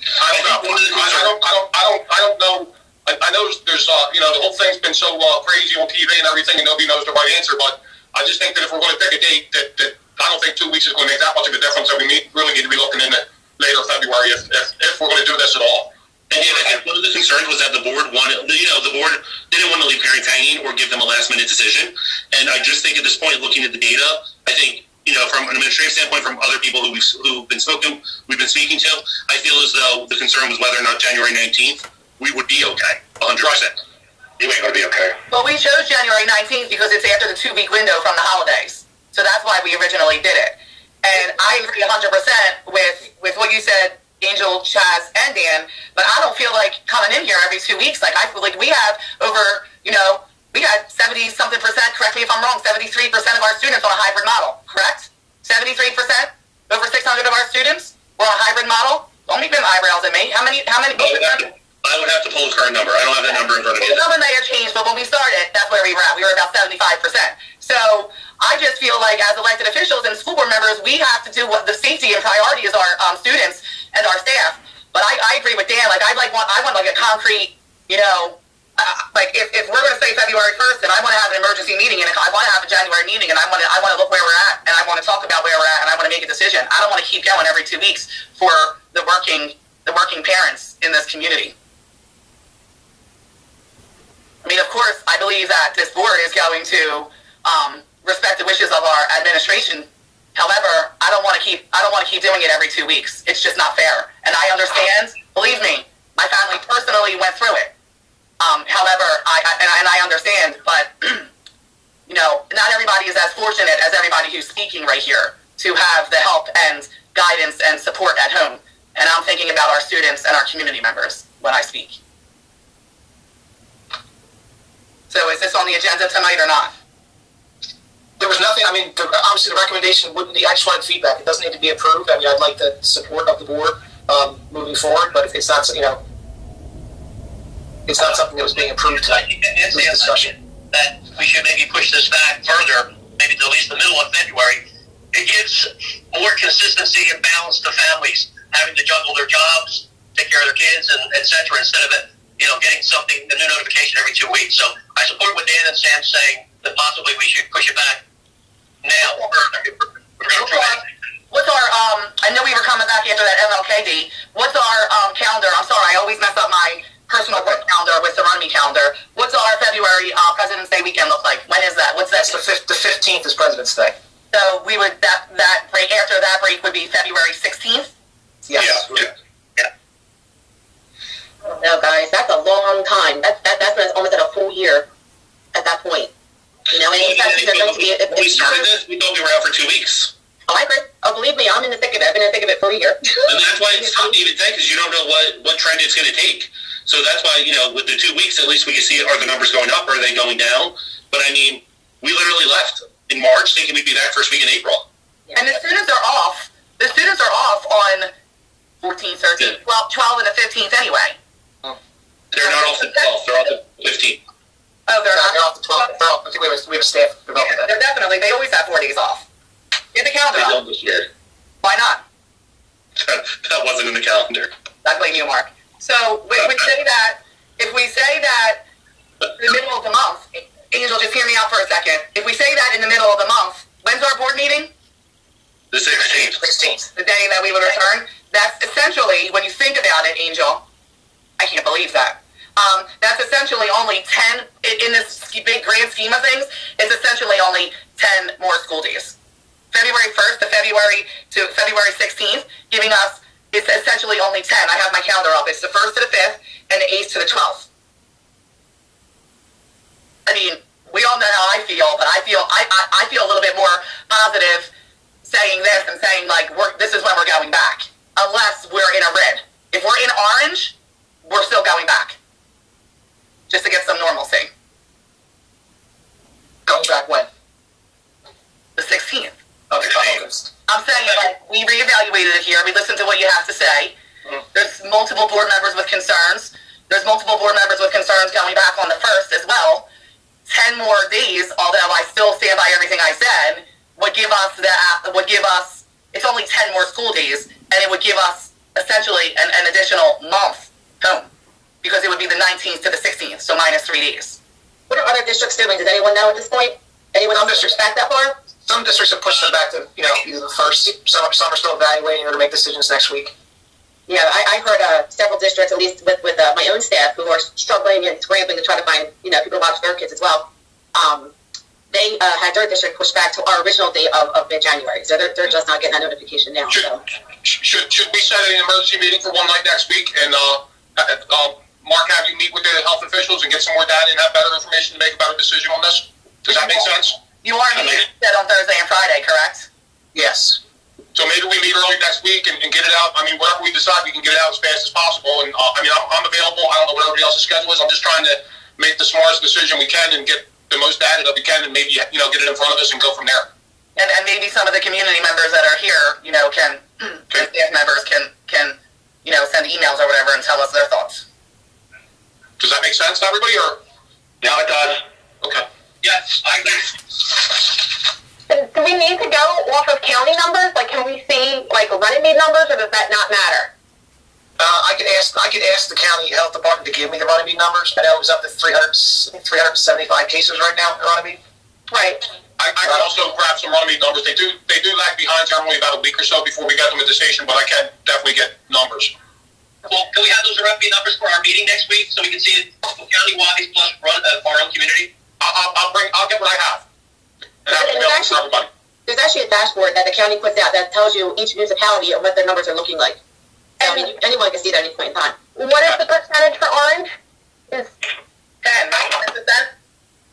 Speaker 5: I don't know. I, don't. I don't. I don't. I don't know. I, I know there's, uh, you know, the whole thing's been so uh, crazy on TV and everything, and nobody knows the right answer. But I just think that if we're going to pick a date, that, that I don't think two weeks is going to make that much of a difference. That we need, really need to be looking into later February if, if, if we're going to do this at all.
Speaker 1: And yeah, I think one of the concerns was that the board wanted, you know, the board didn't want to leave parents hanging or give them a last minute decision. And I just think at this point, looking at the data, I think you know, from an administrative standpoint, from other people who we've, who've been spoken, we've been speaking to, I feel as though the concern was whether or not January 19th we would be okay, 100%. You ain't going to be okay.
Speaker 3: Well, we chose January 19th because it's after the two-week window from the holidays. So that's why we originally did it. And I agree 100% with, with what you said, Angel, Chaz, and Dan, but I don't feel like coming in here every two weeks. Like, I feel like we have over, you know, we got 70 something percent, correct me if I'm wrong, 73% of our students on a hybrid model, correct? 73%? Over 600 of our students were on a hybrid model? Don't make them eyebrows at me. How many, how many?
Speaker 1: I would, have to, I would have to pull the current number. I don't have that number in front of me.
Speaker 3: The number may have changed, but when we started, that's where we were at. We were about 75%. So I just feel like as elected officials and school board members, we have to do what the safety and priority is our um, students and our staff. But I, I agree with Dan. Like I'd like want I want like a concrete, you know, like if, if we're going to say February 1st and I want to have an emergency meeting and I want to have a January meeting and I want to I want to look where we're at and I want to talk about where we're at and I want to make a decision. I don't want to keep going every two weeks for the working the working parents in this community. I mean, of course, I believe that this board is going to um, respect the wishes of our administration. However, I don't want to keep I don't want to keep doing it every two weeks. It's just not fair. And I understand. Believe me, my family personally went through it. Um, however, I, I, and, I, and I understand, but you know, not everybody is as fortunate as everybody who's speaking right here to have the help and guidance and support at home. And I'm thinking about our students and our community members when I speak. So is this on the agenda tonight or not?
Speaker 5: There was nothing, I mean, the, obviously the recommendation wouldn't be, I just wanted feedback. It doesn't need to be approved. I mean, I'd like the support of the board um, moving forward, but if it's not, you know, it's not something that was being approved tonight.
Speaker 4: It's the discussion that we should maybe push this back further, maybe to at least the middle of February. It gives more consistency and balance to families having to juggle their jobs, take care of their kids, and etc. Instead of it, you know, getting something a new notification every two weeks. So I support what Dan and Sam saying that possibly we should push it back now. We're, we're going to
Speaker 3: what's our, um, I know we were coming back after that MLKD. What's our, um, calendar? I'm sorry, I always mess up my personal work calendar with the Runnemede calendar. What's our February, uh, President's Day weekend look like? When is that? What's that?
Speaker 5: The fifth, the fifteenth is President's Day.
Speaker 3: So we would, that, that break, after that break would be February 16th?
Speaker 5: Yes.
Speaker 1: Yeah, yeah.
Speaker 2: No, guys, that's a long time. That, that, that's almost at a full year at that point. You know, and
Speaker 1: Well,
Speaker 2: anytime
Speaker 1: yeah,
Speaker 2: they're going to be, if,
Speaker 1: When we started this, we thought we were out for two weeks.
Speaker 2: oh, I agree. Oh, believe me, I'm in the thick of it. I've been in the thick of it for a year.
Speaker 1: And that's why it's tough to even think because you don't know what, what trend it's going to take. So that's why, you know, with the two weeks, at least we can see are the numbers going up or are they going down? But I mean, we literally left in March thinking we'd be back first week in April.
Speaker 3: And the students are off, the students are off on 14th, 13th, 12, 12 and the 15th anyway.
Speaker 1: They're not off the 12th, they're off the 15th.
Speaker 3: Oh, they're
Speaker 5: They're
Speaker 3: not.
Speaker 5: off the twelfth. They're off. I think we have, a- we have a staff development that.
Speaker 3: they're definitely, they always have four days off. Get the calendar
Speaker 1: They
Speaker 3: up.
Speaker 1: don't this year.
Speaker 3: Why not?
Speaker 1: that wasn't in the calendar.
Speaker 3: I blame you, Mark. So if we say that, if we say that in the middle of the month, Angel, just hear me out for a second. If we say that in the middle of the month, when's our board meeting?
Speaker 1: The 16th.
Speaker 5: Sixteenth.
Speaker 3: The day that we would return? That's essentially, when you think about it, Angel, I can't believe that. Um, that's essentially only 10, in, in this big grand scheme of things, it's essentially only 10 more school days. February 1st to February to February 16th, giving us, it's essentially only 10. I have my calendar up. It's the 1st to the 5th and the 8th to the 12th. I mean, we all know how I feel, but I feel I, I, I feel a little bit more positive saying this and saying like we're, this is when we're going back, unless we're in a red. If we're in orange, we're still going back, just to get some normalcy.
Speaker 5: Going back when?
Speaker 3: The 16th.
Speaker 5: Okay. August.
Speaker 3: I'm saying like we reevaluated it here. We listened to what you have to say. There's multiple board members with concerns. There's multiple board members with concerns going back on the first as well. Ten more days, although I still stand by everything I said, would give us that would give us it's only ten more school days, and it would give us essentially an, an additional month home because it would be the 19th to the 16th, so minus three days.
Speaker 2: What are other districts doing? Does anyone know at this point? Anyone else districts back that far?
Speaker 5: Some districts have pushed them back to, you know, either the first. Some, some are still evaluating or to make decisions next week.
Speaker 2: Yeah, I, I heard uh, several districts, at least with, with uh, my own staff, who are struggling and scrambling to try to find, you know, people to watch their kids as well. Um, they uh, had their district pushed back to our original date of, of mid-January, so they're, they're just not getting that notification now.
Speaker 6: Should,
Speaker 2: So.
Speaker 6: should, should we set an emergency meeting for one night next week and, uh, uh, uh, Mark, have you meet with the health officials and get some more data and have better information to make a better decision on this? Does that make sense?
Speaker 3: You are meeting said on Thursday and Friday, correct?
Speaker 5: Yes.
Speaker 6: So maybe we meet early next week and, and get it out. I mean, whatever we decide, we can get it out as fast as possible. And uh, I mean, I'm, I'm available. I don't know what everybody else's schedule is. I'm just trying to make the smartest decision we can and get the most data that we can, and maybe you know get it in front of us and go from there.
Speaker 3: and, and maybe some of the community members that are here, you know, can the staff members can can you know send emails or whatever and tell us their thoughts.
Speaker 6: Does that make sense to everybody? Or
Speaker 1: Now it does.
Speaker 6: okay.
Speaker 1: Yes, I agree.
Speaker 7: Do we need to go off of county numbers? Like, can we see like Runnemede numbers, or does that not matter?
Speaker 5: Uh, I could ask. I could ask the county health department to give me the Runnemede numbers. I know it was up to 300, 375 cases right now in Runnemede.
Speaker 7: Right.
Speaker 6: I, I can also grab some Runnemede numbers. They do they do lag behind generally about a week or so before we get them at the station, but I can definitely get numbers.
Speaker 4: Well, can we have those RFP numbers for our meeting next week so we can see it county-wise plus run, uh, our own community?
Speaker 6: I'll, I'll, I'll bring. I'll get what I have. And have it
Speaker 2: And
Speaker 6: available
Speaker 2: actually-
Speaker 6: everybody.
Speaker 2: There's actually a dashboard that the county puts out that tells you each municipality and what their numbers are looking like. So, I mean, anyone can see that at any point in time.
Speaker 7: What is the percentage for Orange? Is
Speaker 3: Ten, right? Ten percent.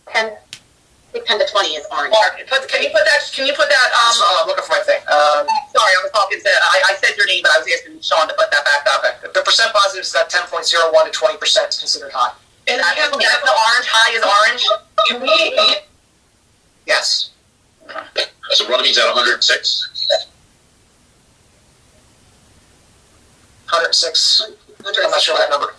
Speaker 7: ten.
Speaker 2: I think 10 to 20 is orange.
Speaker 3: Mark, put, can you put that? Can you put that?
Speaker 5: Um, so, I'm looking for my thing. Um,
Speaker 3: sorry, I was talking to. I, I said your name, but I was asking Sean to put that back up.
Speaker 5: the percent positive is that 10.01 to 20 percent is considered high.
Speaker 3: And I that's the orange. High is orange.
Speaker 7: Can we?
Speaker 5: Yes.
Speaker 1: So Runnemede's at 106.
Speaker 5: 106. I'm not sure that number.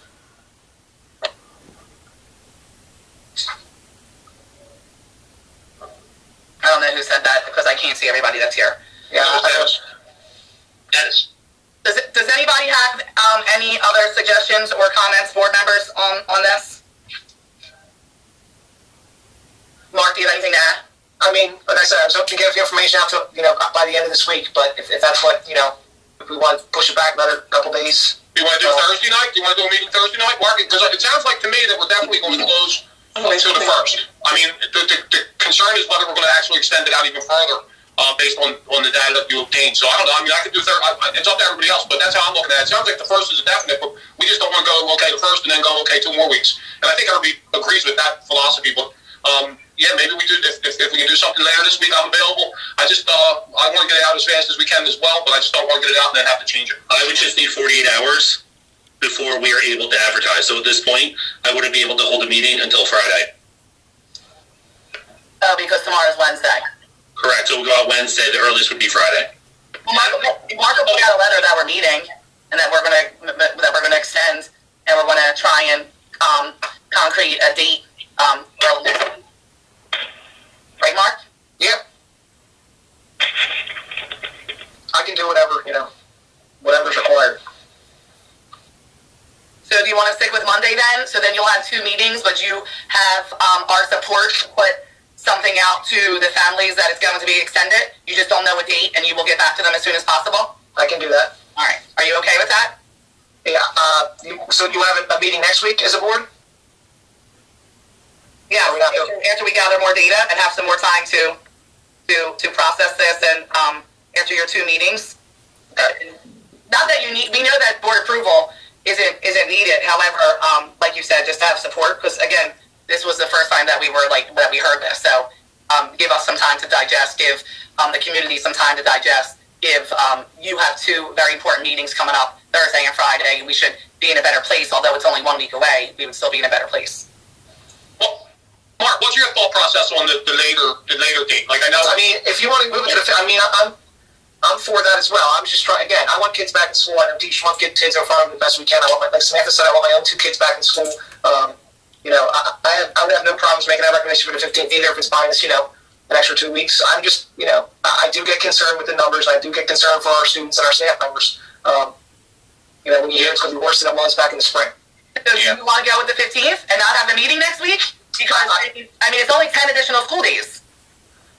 Speaker 3: I don't know who said that because I can't see everybody that's here.
Speaker 5: Yeah. I,
Speaker 6: Dennis.
Speaker 4: Dennis?
Speaker 3: Does, does anybody have um, any other suggestions or comments, board members, on, on this? Mark, do you have anything to add?
Speaker 5: I mean, like I said, I was hoping to get the information out to, you know, by the end of this week, but if, if that's what, you know, if we want to push it back another couple days.
Speaker 6: Do you want to do
Speaker 5: Uh,
Speaker 6: Thursday night? Do you want to do a meeting Thursday night, Mark? Because it sounds like to me that we're definitely going to close until the first. I mean, the, the, the concern is whether we're going to actually extend it out even further uh, based on, on the data that you obtained. So I don't know. I mean, I could do third. It's up to everybody else, but that's how I'm looking at it. It sounds like the first is a definite, but we just don't want to go okay the first and then go okay two more weeks. And I think everybody agrees with that philosophy. But um, yeah, maybe we do. If, if, if we can do something later this week, I'm available. I just uh, I want to get it out as fast as we can as well, but I just don't want to get it out and then have to change it.
Speaker 1: I would just need 48 hours before we are able to advertise. So at this point, I wouldn't be able to hold a meeting until Friday.
Speaker 3: Oh, because tomorrow's Wednesday.
Speaker 1: Correct. So we'll go out Wednesday. The earliest would be Friday.
Speaker 3: Well, Mark, Mark will put out a letter that we're meeting and that we're gonna that we're gonna extend and we're gonna try and um, concrete a date. Um, early. right, Mark?
Speaker 5: Yep. I can do whatever, you know, whatever's required.
Speaker 3: So do you want to stick with Monday then? So then you'll have two meetings, but you have um, our support to put something out to the families that it's going to be extended. You just don't know a date, and you will get back to them as soon as possible.
Speaker 5: I can do that.
Speaker 3: All right. Are you okay with that?
Speaker 5: Yeah. Uh, so you have a meeting next week as a board?
Speaker 3: Yeah.
Speaker 5: We not-
Speaker 3: After, after we gather more data and have some more time to to to process this, and um, after your two meetings, uh, not that you need. We know that board approval isn't isn't needed. However, um, like you said, just to have support because again, this was the first time that we were like that we heard this. So um, give us some time to digest. Give um, the community some time to digest. Give um, you have two very important meetings coming up Thursday and Friday. We should be in a better place. Although it's only one week away, we would still be in a better place.
Speaker 6: Well, Mark, what's your thought process on the, the later the later date? Like I know.
Speaker 5: I mean, if you want to move it to the, fi- I mean, I'm, I'm for that as well. I'm just trying again. I want kids back in school. I want to teach. Want to get kids in front of the best we can. I want my, like Samantha said, I want my own two kids back in school. Um, you know, I, I, have, I would have no problems making that recommendation for the 15th either if it's minus, you know, an extra two weeks. I'm just, you know, I, I do get concerned with the numbers. I do get concerned for our students and our staff members. Um, you know, when you hear it's going to be worse than it was back in the spring.
Speaker 3: So do you want to go with the 15th and not have the meeting next week? Because I mean, it's only 10 additional school days.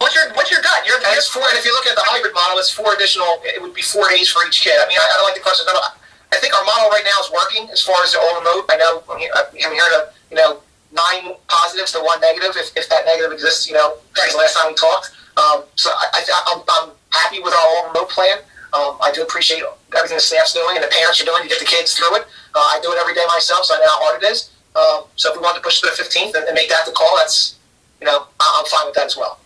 Speaker 3: What's your what's your gut? You're,
Speaker 5: And four. And if you look at the hybrid model, it's four additional. It would be four days for each kid. I mean, I, I don't like the question. I, I think our model right now is working as far as the all remote. I know I'm, hear- I'm hearing a, you know nine positives to one negative, if, if that negative exists. You know, since the last time we talked. Um, so I, I, I'm, I'm happy with our all remote plan. Um, I do appreciate everything the staff's doing and the parents are doing to get the kids through it. Uh, I do it every day myself, so I know how hard it is. Um, so if we want to push it to the 15th and, and make that the call, that's you know I, I'm fine with that as well.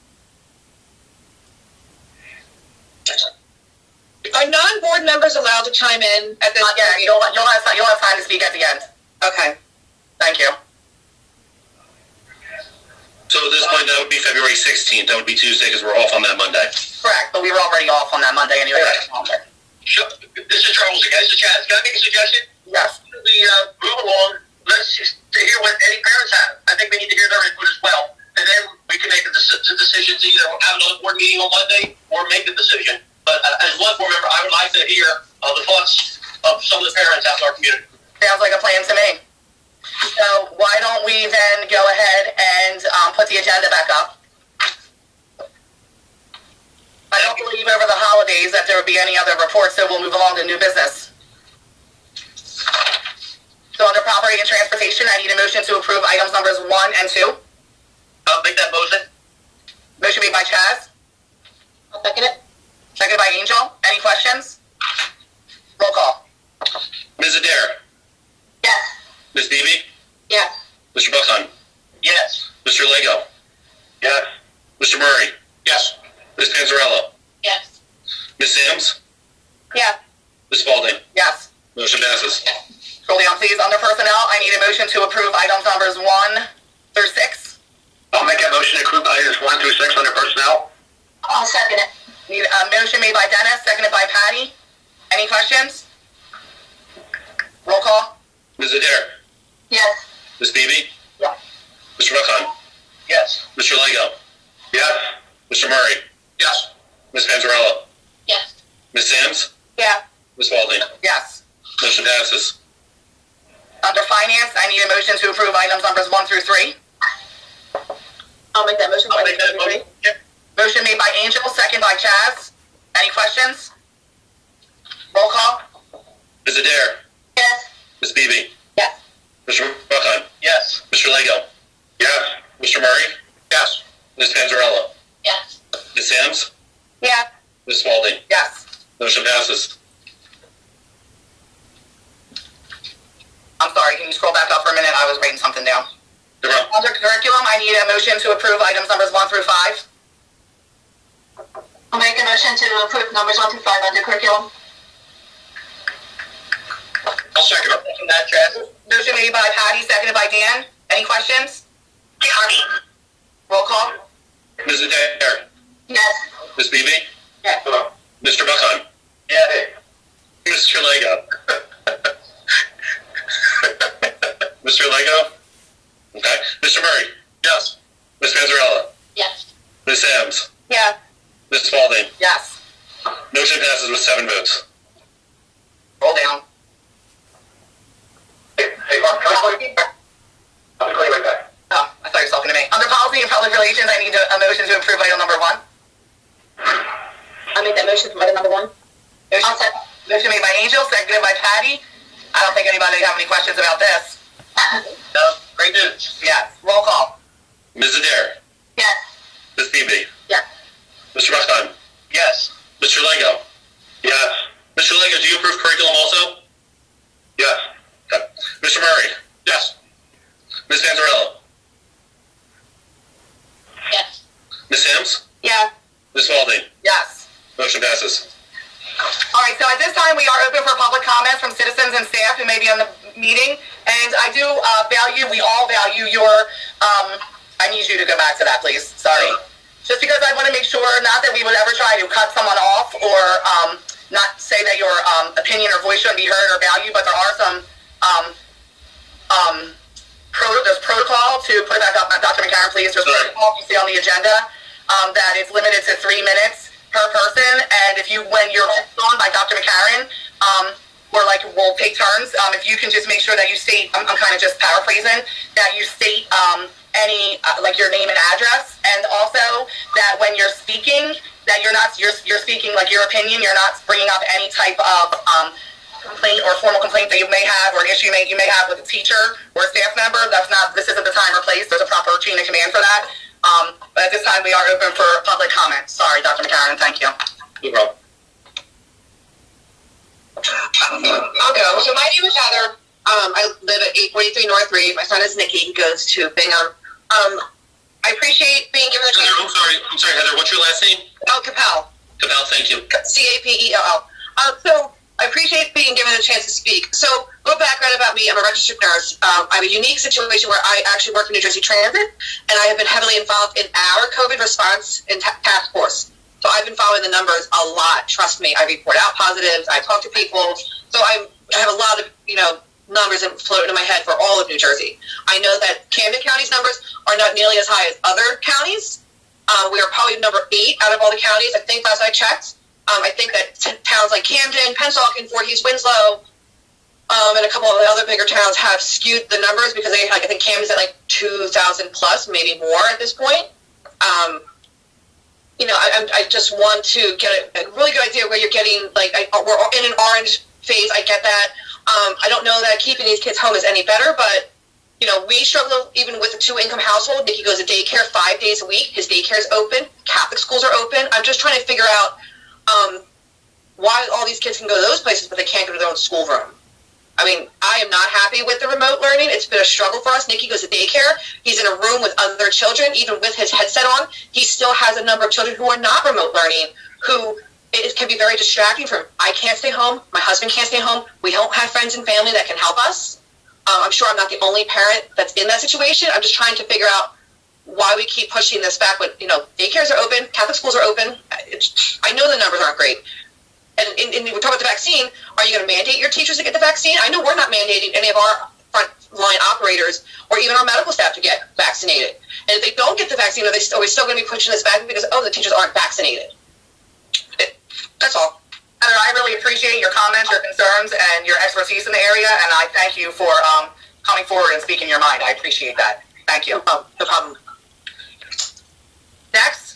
Speaker 8: Are non-board members allowed to chime in at this?
Speaker 3: Not yet. You'll, you'll, have, you'll have time to speak at the end.
Speaker 8: Okay.
Speaker 3: Thank you.
Speaker 1: So at this point, that would be February 16th. That would be Tuesday because we're off on that Monday.
Speaker 3: Correct, but we were already off on that Monday anyway.
Speaker 4: Sure. This is Charles again. This is Chaz. Can I make a suggestion?
Speaker 3: Yes.
Speaker 4: We uh, move along. Let's hear what any parents have. I think we need to hear their input as well, and then we can make the decisions. Either have another board meeting on Monday or make the decision. But uh, as one board member, I would like to hear uh, the thoughts of some of the parents out in our community.
Speaker 3: Sounds like a plan to me. So why don't we then go ahead and um, put the agenda back up? I don't believe over the holidays that there would be any other reports, so we'll move along to new business. So under property and transportation, I need a motion to approve items numbers one and two.
Speaker 4: I'll make that motion.
Speaker 3: Motion made by Chaz,
Speaker 2: I'll second it.
Speaker 3: seconded by Angel. Any questions? Roll call.
Speaker 1: Ms. Adair,
Speaker 2: Yes.
Speaker 1: Ms. Beebe,
Speaker 2: Yes.
Speaker 1: Mr. Buckheim,
Speaker 4: Yes.
Speaker 1: Mr. Lego,
Speaker 4: Yes.
Speaker 1: Mr. Murray,
Speaker 6: yes.
Speaker 1: Ms. Panzarella,
Speaker 2: Yes.
Speaker 1: Ms. Sams,
Speaker 3: Yes.
Speaker 1: Ms. Spalding.
Speaker 3: Yes.
Speaker 1: Motion passes.
Speaker 3: Leon, please, under personnel, I need a motion to approve items numbers one through six.
Speaker 4: I'll make that motion to approve items one through six under personnel.
Speaker 2: I'll second it.
Speaker 3: Need a motion made by Dennis, seconded by Patty. Any questions? Roll call.
Speaker 1: Ms. Adair,
Speaker 2: Yes.
Speaker 1: Ms. Beebe,
Speaker 2: Yes.
Speaker 1: Mr. Buckheim,
Speaker 4: Yes.
Speaker 1: Mr. Lego,
Speaker 4: Yes.
Speaker 1: Mr. Murray,
Speaker 6: Yes.
Speaker 1: Ms. Panzarella,
Speaker 2: Yes.
Speaker 1: Ms. Sims.
Speaker 3: Yeah.
Speaker 1: Ms. Spalding.
Speaker 3: Yes.
Speaker 1: Motion passes.
Speaker 3: Uh, Under finance, I need a motion to approve items numbers one through three.
Speaker 2: I'll make that motion.
Speaker 4: I'll make that motion. Yep.
Speaker 3: Motion made by Angel, second by Chaz. Any questions? Roll call?
Speaker 1: Ms. Adair?
Speaker 2: Yes.
Speaker 1: Ms. Beebe?
Speaker 2: Yes.
Speaker 1: Mr. Buckheim?
Speaker 4: Yes.
Speaker 1: Mr. Lego? Yes. Mr. Murray?
Speaker 6: Yes.
Speaker 1: Ms. Panzarella?
Speaker 2: Yes.
Speaker 1: Ms. Sams?
Speaker 7: Yes.
Speaker 1: Ms. Spalding?
Speaker 3: Yes.
Speaker 1: Motion passes.
Speaker 3: I'm sorry, can you scroll back up for a minute? I was writing something down.
Speaker 1: You're on.
Speaker 3: Under curriculum, I need a motion to approve items numbers one through five.
Speaker 2: I'll make a motion to approve numbers one through five under curriculum.
Speaker 6: I'll second it.
Speaker 4: Second that, Chaz.
Speaker 3: Motion made by Patty, seconded by Dan. Any questions? Roll call?
Speaker 1: Ms. Adair?
Speaker 2: Yes.
Speaker 1: Ms. Beebe?
Speaker 2: Yes.
Speaker 1: Mr. Buckheim?
Speaker 4: Yes.
Speaker 1: Mr. Lego? Mr. Lego? Okay. Mr. Murray?
Speaker 6: Yes.
Speaker 1: Ms. Panzarella?
Speaker 2: Yes.
Speaker 1: Ms. Sams?
Speaker 7: Yes.
Speaker 1: Ms. Spalding?
Speaker 3: Yes.
Speaker 1: Motion passes with seven votes.
Speaker 3: Roll down.
Speaker 6: Hey, hey, Mark, can I call you? I'll call you right back.
Speaker 3: Oh, I thought you were talking to me. Under policy and public relations, I need a, a motion to approve item number one.
Speaker 2: I'll make that motion for item number one.
Speaker 3: Motion,
Speaker 2: I'll second.
Speaker 3: motion made by Angel, seconded by Patty. I don't think anybody have any questions about this.
Speaker 4: No, great news.
Speaker 3: Yes. Roll call?
Speaker 1: Ms. Adair?
Speaker 2: Yes.
Speaker 1: Ms. Beebe?
Speaker 2: Yes.
Speaker 1: Mr. Buckheim?
Speaker 4: Yes.
Speaker 1: Mr. Lego? Yes. Mr. Lego, do you approve curriculum also? Yes. Okay. Mr. Murray?
Speaker 6: Yes.
Speaker 1: Ms. Panzarella?
Speaker 2: Yes.
Speaker 1: Ms. Sams?
Speaker 7: Yes.
Speaker 1: Ms. Spalding?
Speaker 3: Yes.
Speaker 1: Motion passes.
Speaker 3: All right, so at this time, we are open for public comments from citizens and staff who may be on the meeting. And I do uh, value, we all value your, um, I need you to go back to that, please. Sorry. Just because I want to make sure, not that we would ever try to cut someone off or um, not say that your um, opinion or voice shouldn't be heard or valued, but there are some um, um, pro, there's protocol to put it back up. Dr. McCarron, please. There's
Speaker 1: Sorry.
Speaker 3: protocol you see on the agenda um, that is limited to three minutes per person. And if you, when you're called on by Dr. McCarron, um, or like we'll take turns. Um, if you can just make sure that you state, I'm, I'm kind of just paraphrasing, that you state um, any uh, like your name and address, and also that when you're speaking, that you're not you're you're speaking like your opinion. You're not bringing up any type of um, complaint or formal complaint that you may have or an issue you may, you may have with a teacher or a staff member. That's not this isn't the time or place. There's a proper chain of command for that. Um, but at this time, we are open for public comment. Sorry, Dr. McCarron. Thank you.
Speaker 1: No problem.
Speaker 8: I'll go. So my name is Heather. Um, I live at 843 North Reed. My son is Nicky. He goes to Bingham. Um, I appreciate being given the
Speaker 1: Heather, I'm sorry. I'm sorry, Heather. What's your last name?
Speaker 8: Oh, Capell.
Speaker 1: Capell, thank you.
Speaker 8: C A P E L L. Um, so I appreciate being given a chance to speak. So, a little background about me: I'm a registered nurse. Um, I have a unique situation where I actually work in New Jersey Transit, and I have been heavily involved in our COVID response and ta- task force. So I've been following the numbers a lot. Trust me, I report out positives. I talk to people. So I'm, I have a lot of you know numbers that float in my head for all of New Jersey. I know that Camden County's numbers are not nearly as high as other counties. Uh, we are probably number eight out of all the counties. I think last I checked. Um, I think that towns like Camden, Pennsauken, Voorhees, Winslow, um, and a couple of the other bigger towns have skewed the numbers because they, like, I think Camden's at like 2,000 plus, maybe more at this point. Um, you know, I, I'm- just want to get a, really good idea where you're getting, like, I, we're in an orange phase. I get that. Um, I don't know that keeping these kids home is any better, but you know, we struggle even with a two-income household. Nicky goes to daycare five days a week. His daycare is open. Catholic schools are open. I'm just trying to figure out um, why all these kids can go to those places, but they can't go to their own schoolroom. I mean, I am not happy with the remote learning. It's been a struggle for us. Nikki goes to daycare. He's in a room with other children. Even with his headset on, he still has a number of children who are not remote learning, who it can be very distracting from. I can't stay home. My husband can't stay home. We don't have friends and family that can help us. Um, I'm sure I'm not the only parent that's in that situation. I'm just trying to figure out why we keep pushing this back when, you know, daycares are open, Catholic schools are open. I know the numbers aren't great. And, and, and we're talking about the vaccine. Are you going to mandate your teachers to get the vaccine? I know we're not mandating any of our frontline operators or even our medical staff to get vaccinated. And if they don't get the vaccine, are, they, are we still going to be pushing this back because, oh, the teachers aren't vaccinated? It, that's all.
Speaker 3: Heather, I really appreciate your comments, your concerns, and your expertise in the area, and I thank you for um, coming forward and speaking your mind. I appreciate that. Thank you.
Speaker 8: Oh, no problem.
Speaker 3: Next,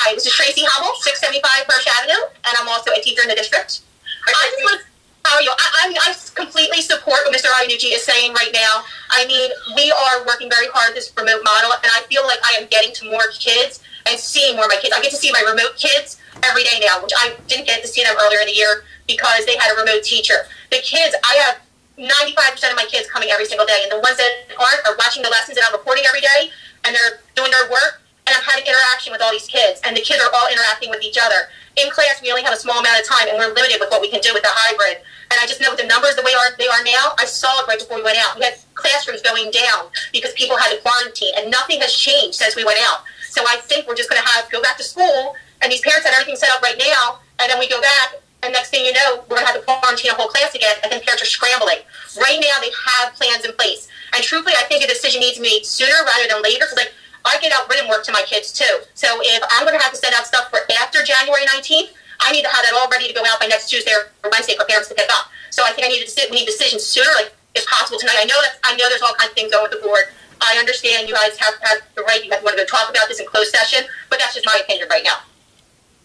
Speaker 9: Hi, this is Tracy Hubble, 675 Birch Avenue, and I'm also a teacher in the district. I just want how are you? I, I, I completely support what Mr. Iannucci is saying right now. I mean, we are working very hard this remote model, and I feel like I am getting to more kids and seeing more of my kids. I get to see my remote kids every day now, which I didn't get to see them earlier in the year because they had a remote teacher. The kids, I have 95% of my kids coming every single day, and the ones that aren't are watching the lessons that I'm reporting every day, and they're doing their work, and I'm having interaction with all these kids, and the kids are all interacting with each other in class, we only have a small amount of time, and we're limited with what we can do with the hybrid. And I just know with the numbers the way are, they are now, I saw it right before we went out. We had classrooms going down because people had to quarantine, and nothing has changed since we went out. So I think we're just going to have to go back to school, and these parents have everything set up right now, and then we go back, and next thing you know, we're going to have to quarantine a whole class again, and then parents are scrambling. Right now, they have plans in place, and truthfully, I think a decision needs to be made sooner rather than later. Like I get out written work to my kids too. So if I'm going to have to send out stuff for after January 19th, I need to have that all ready to go out by next Tuesday or Wednesday for parents to pick up. So I think I need to sit, we need decisions sooner, like if possible tonight. I know that I know there's all kinds of things going with the board. I understand you guys have, have the right. You guys want to go talk about this in closed session, but that's just my opinion right now.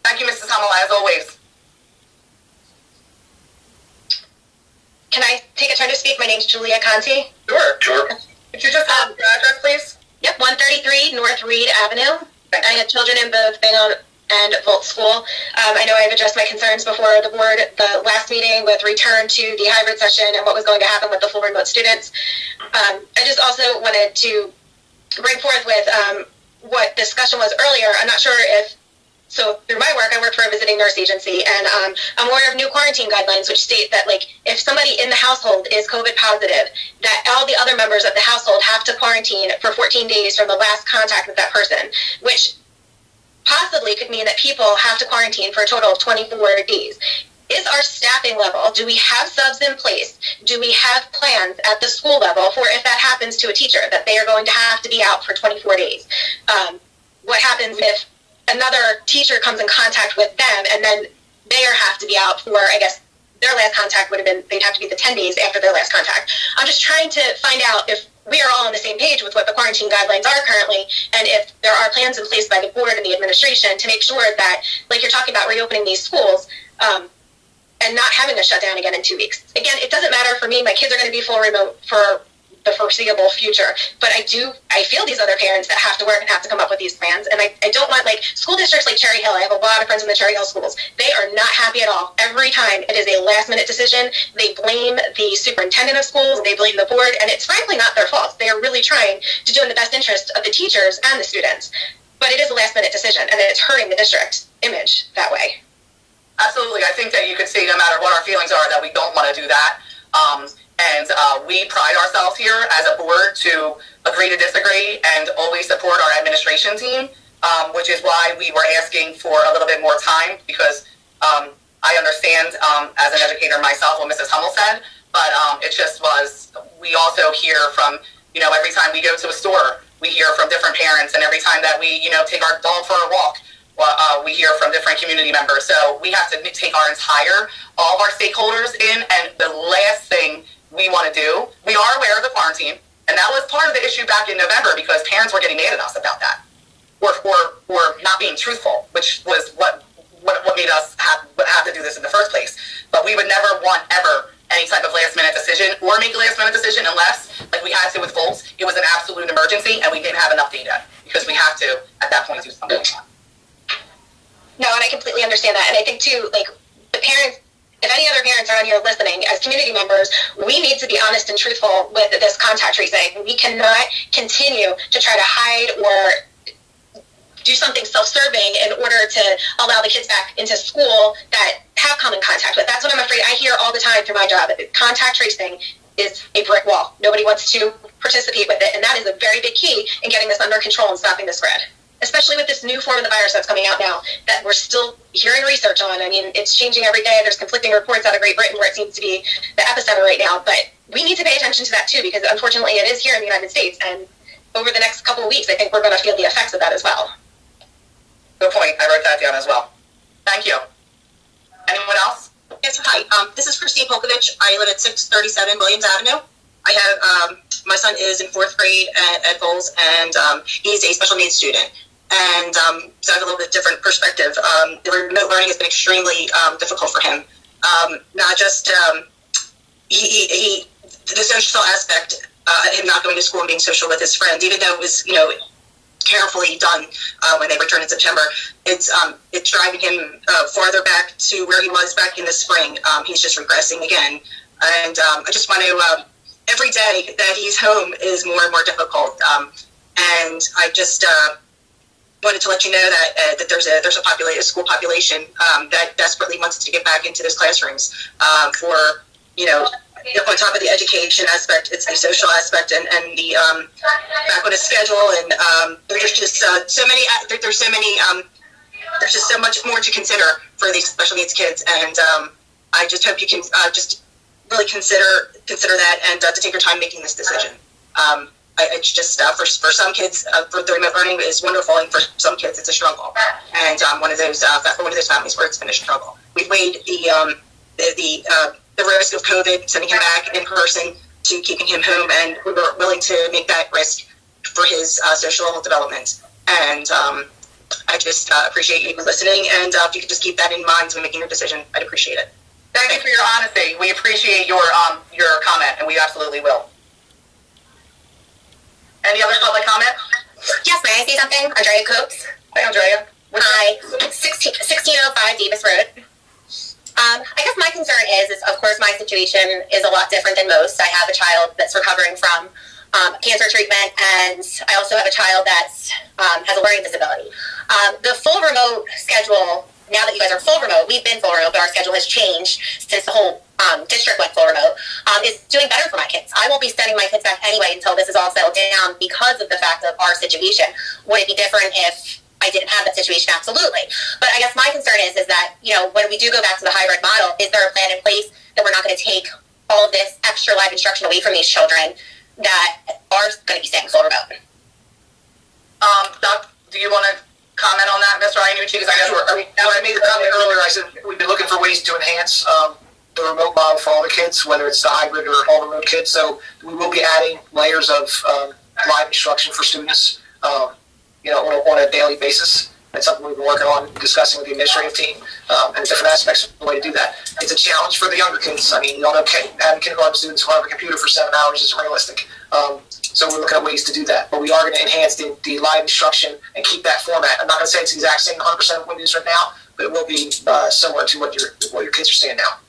Speaker 3: Thank you, Mrs. Hummel, as always.
Speaker 9: Can I take a turn to speak? My name's Julia Conti.
Speaker 3: Sure. Sure. Could you just have um, your address, please?
Speaker 9: Yep, 133 North Reed Avenue. I have children in both Bingham and Volz School. Um, I know I've addressed my concerns before the board the last meeting with return to the hybrid session and what was going to happen with the full remote students. Um, I just also wanted to bring forth with um, what discussion was earlier. I'm not sure if so through my work, I work for a visiting nurse agency, and um, I'm aware of new quarantine guidelines which state that like if somebody in the household is COVID positive, that all the other members of the household have to quarantine for 14 days from the last contact with that person, which possibly could mean that people have to quarantine for a total of 24 days. Is our staffing level, do we have subs in place? Do we have plans at the school level for if that happens to a teacher, that they are going to have to be out for 24 days? Um, what happens if another teacher comes in contact with them and then they have to be out for, I guess, their last contact would have been, they'd have to be the 10 days after their last contact. I'm just trying to find out if we are all on the same page with what the quarantine guidelines are currently, and if there are plans in place by the board and the administration to make sure that, like you're talking about reopening these schools, um, and not having a shutdown again in two weeks. Again, it doesn't matter for me. My kids are going to be full remote for the foreseeable future. But I do, I feel these other parents that have to work and have to come up with these plans. And I, I don't want, like, school districts like Cherry Hill, I have a lot of friends in the Cherry Hill schools. They are not happy at all. Every time it is a last minute decision, they blame the superintendent of schools, they blame the board, and it's frankly not their fault. They are really trying to do in the best interest of the teachers and the students. But it is a last minute decision, and it's hurting the district image that way.
Speaker 3: Absolutely. I think that you could see, no matter what our feelings are, that we don't want to do that. Um, and uh, we pride ourselves here as a board to agree to disagree and always support our administration team, um, which is why we were asking for a little bit more time because um, I understand um, as an educator myself what Mrs. Hummel said, but um, it just was, we also hear from, you know, every time we go to a store, we hear from different parents, and every time that we, you know, take our dog for a walk, uh, we hear from different community members. So we have to take our entire, all of our stakeholders in, and the last thing we want to do. We are aware of the quarantine, and that was part of the issue back in November because parents were getting mad at us about that, or or, or not being truthful, which was what what, what made us have have to do this in the first place. But we would never want ever any type of last minute decision or make a last minute decision unless, like we had to with Volz, it was an absolute emergency and we didn't have enough data because we have to at that point do something.
Speaker 9: No, and I completely understand that, and I think too, like the parents if any other parents are on here listening, as community members, we need to be honest and truthful with this contact tracing. We cannot continue to try to hide or do something self-serving in order to allow the kids back into school that have come in contact with. That's what I'm afraid I hear all the time through my job. Contact tracing is a brick wall. Nobody wants to participate with it, and that is a very big key in getting this under control and stopping the spread especially with this new form of the virus that's coming out now that we're still hearing research on. I mean, it's changing every day. There's conflicting reports out of Great Britain where it seems to be the epicenter right now. But we need to pay attention to that too because unfortunately it is here in the United States. And over the next couple of weeks, I think we're going to feel the effects of that as well.
Speaker 3: Good point. I wrote that down as well. Thank you. Anyone else?
Speaker 10: Yes, hi. Um, this is Christine Polkovich. I live at 637 Williams Avenue. I have um, my son is in fourth grade at, at Volz, and um, he's a special needs student. And um, so I have a little bit different perspective. Um, the remote learning has been extremely um, difficult for him. Um, not just um, he, he, he, the social aspect, uh, him not going to school and being social with his friends, even though it was you know carefully done uh, when they returned in September. It's um, it's driving him uh, farther back to where he was back in the spring. he's just regressing again, and I just want to. Uh, every day that he's home is more and more difficult, and I just uh, wanted to let you know that uh, that there's a there's a, a school population um, that desperately wants to get back into those classrooms um, for you know on top of the education aspect, it's the social aspect and, and the um, back on a schedule. And um, there's just uh, so many, uh, there, there's so many, um, there's just so much more to consider for these special needs kids. And um, I just hope you can uh, just really consider consider that and uh, to take your time making this decision. Um, I, it's just uh, for, for some kids, uh, for the remote learning is wonderful, and for some kids, it's a struggle. And um, one of those uh, one of those families where it's been a struggle. We've weighed the um, the the, uh, the risk of COVID, sending him back in person, to keeping him home, and we were willing to make that risk for his uh, social development. And um, I just appreciate you listening, and if you could just keep that in mind when making your decision, I'd appreciate it.
Speaker 3: Thank you for your honesty. We appreciate your um, your comment, and we absolutely will. Any other public comment?
Speaker 11: Yes, may I say something? Andrea Copes.
Speaker 3: Hi, Andrea.
Speaker 11: Hi, 16, 1605 Davis Road. Um, I guess my concern is, is, of course, my situation is a lot different than most. I have a child that's recovering from um, cancer treatment, and I also have a child that um, has a learning disability. Um, the full remote schedule now that you guys are full remote, we've been full remote, but our schedule has changed since the whole um, district went full remote, um, is doing better for my kids. I won't be sending my kids back anyway until this is all settled down because of the fact of our situation. Would it be different if I didn't have that situation? Absolutely. But I guess my concern is, is that, you know, when we do go back to the hybrid model, is there a plan in place that we're not going to take all of this extra live instruction away from these children that are going to be staying full remote?
Speaker 3: Um, Doug, do you want to comment on that, Mr. Iannucci? Because I
Speaker 5: guess sure. I mean, when I made the comment earlier, I said we've been looking for ways to enhance um, the remote model for all the kids, whether it's the hybrid or all remote kids. So we will be adding layers of um, live instruction for students, um, you know, on a, on a, daily basis. That's something we've been working on, discussing with the administrative team, um, and different aspects of the way to do that. It's a challenge for the younger kids. I mean, you all know having kindergarten students who have a computer for seven hours isn't realistic. Um, so we're looking at ways to do that. But we are going to enhance the, the live instruction and keep that format. I'm not going to say it's the exact same 100% of what it is right now, but it will be uh, similar to what your what your kids are seeing now.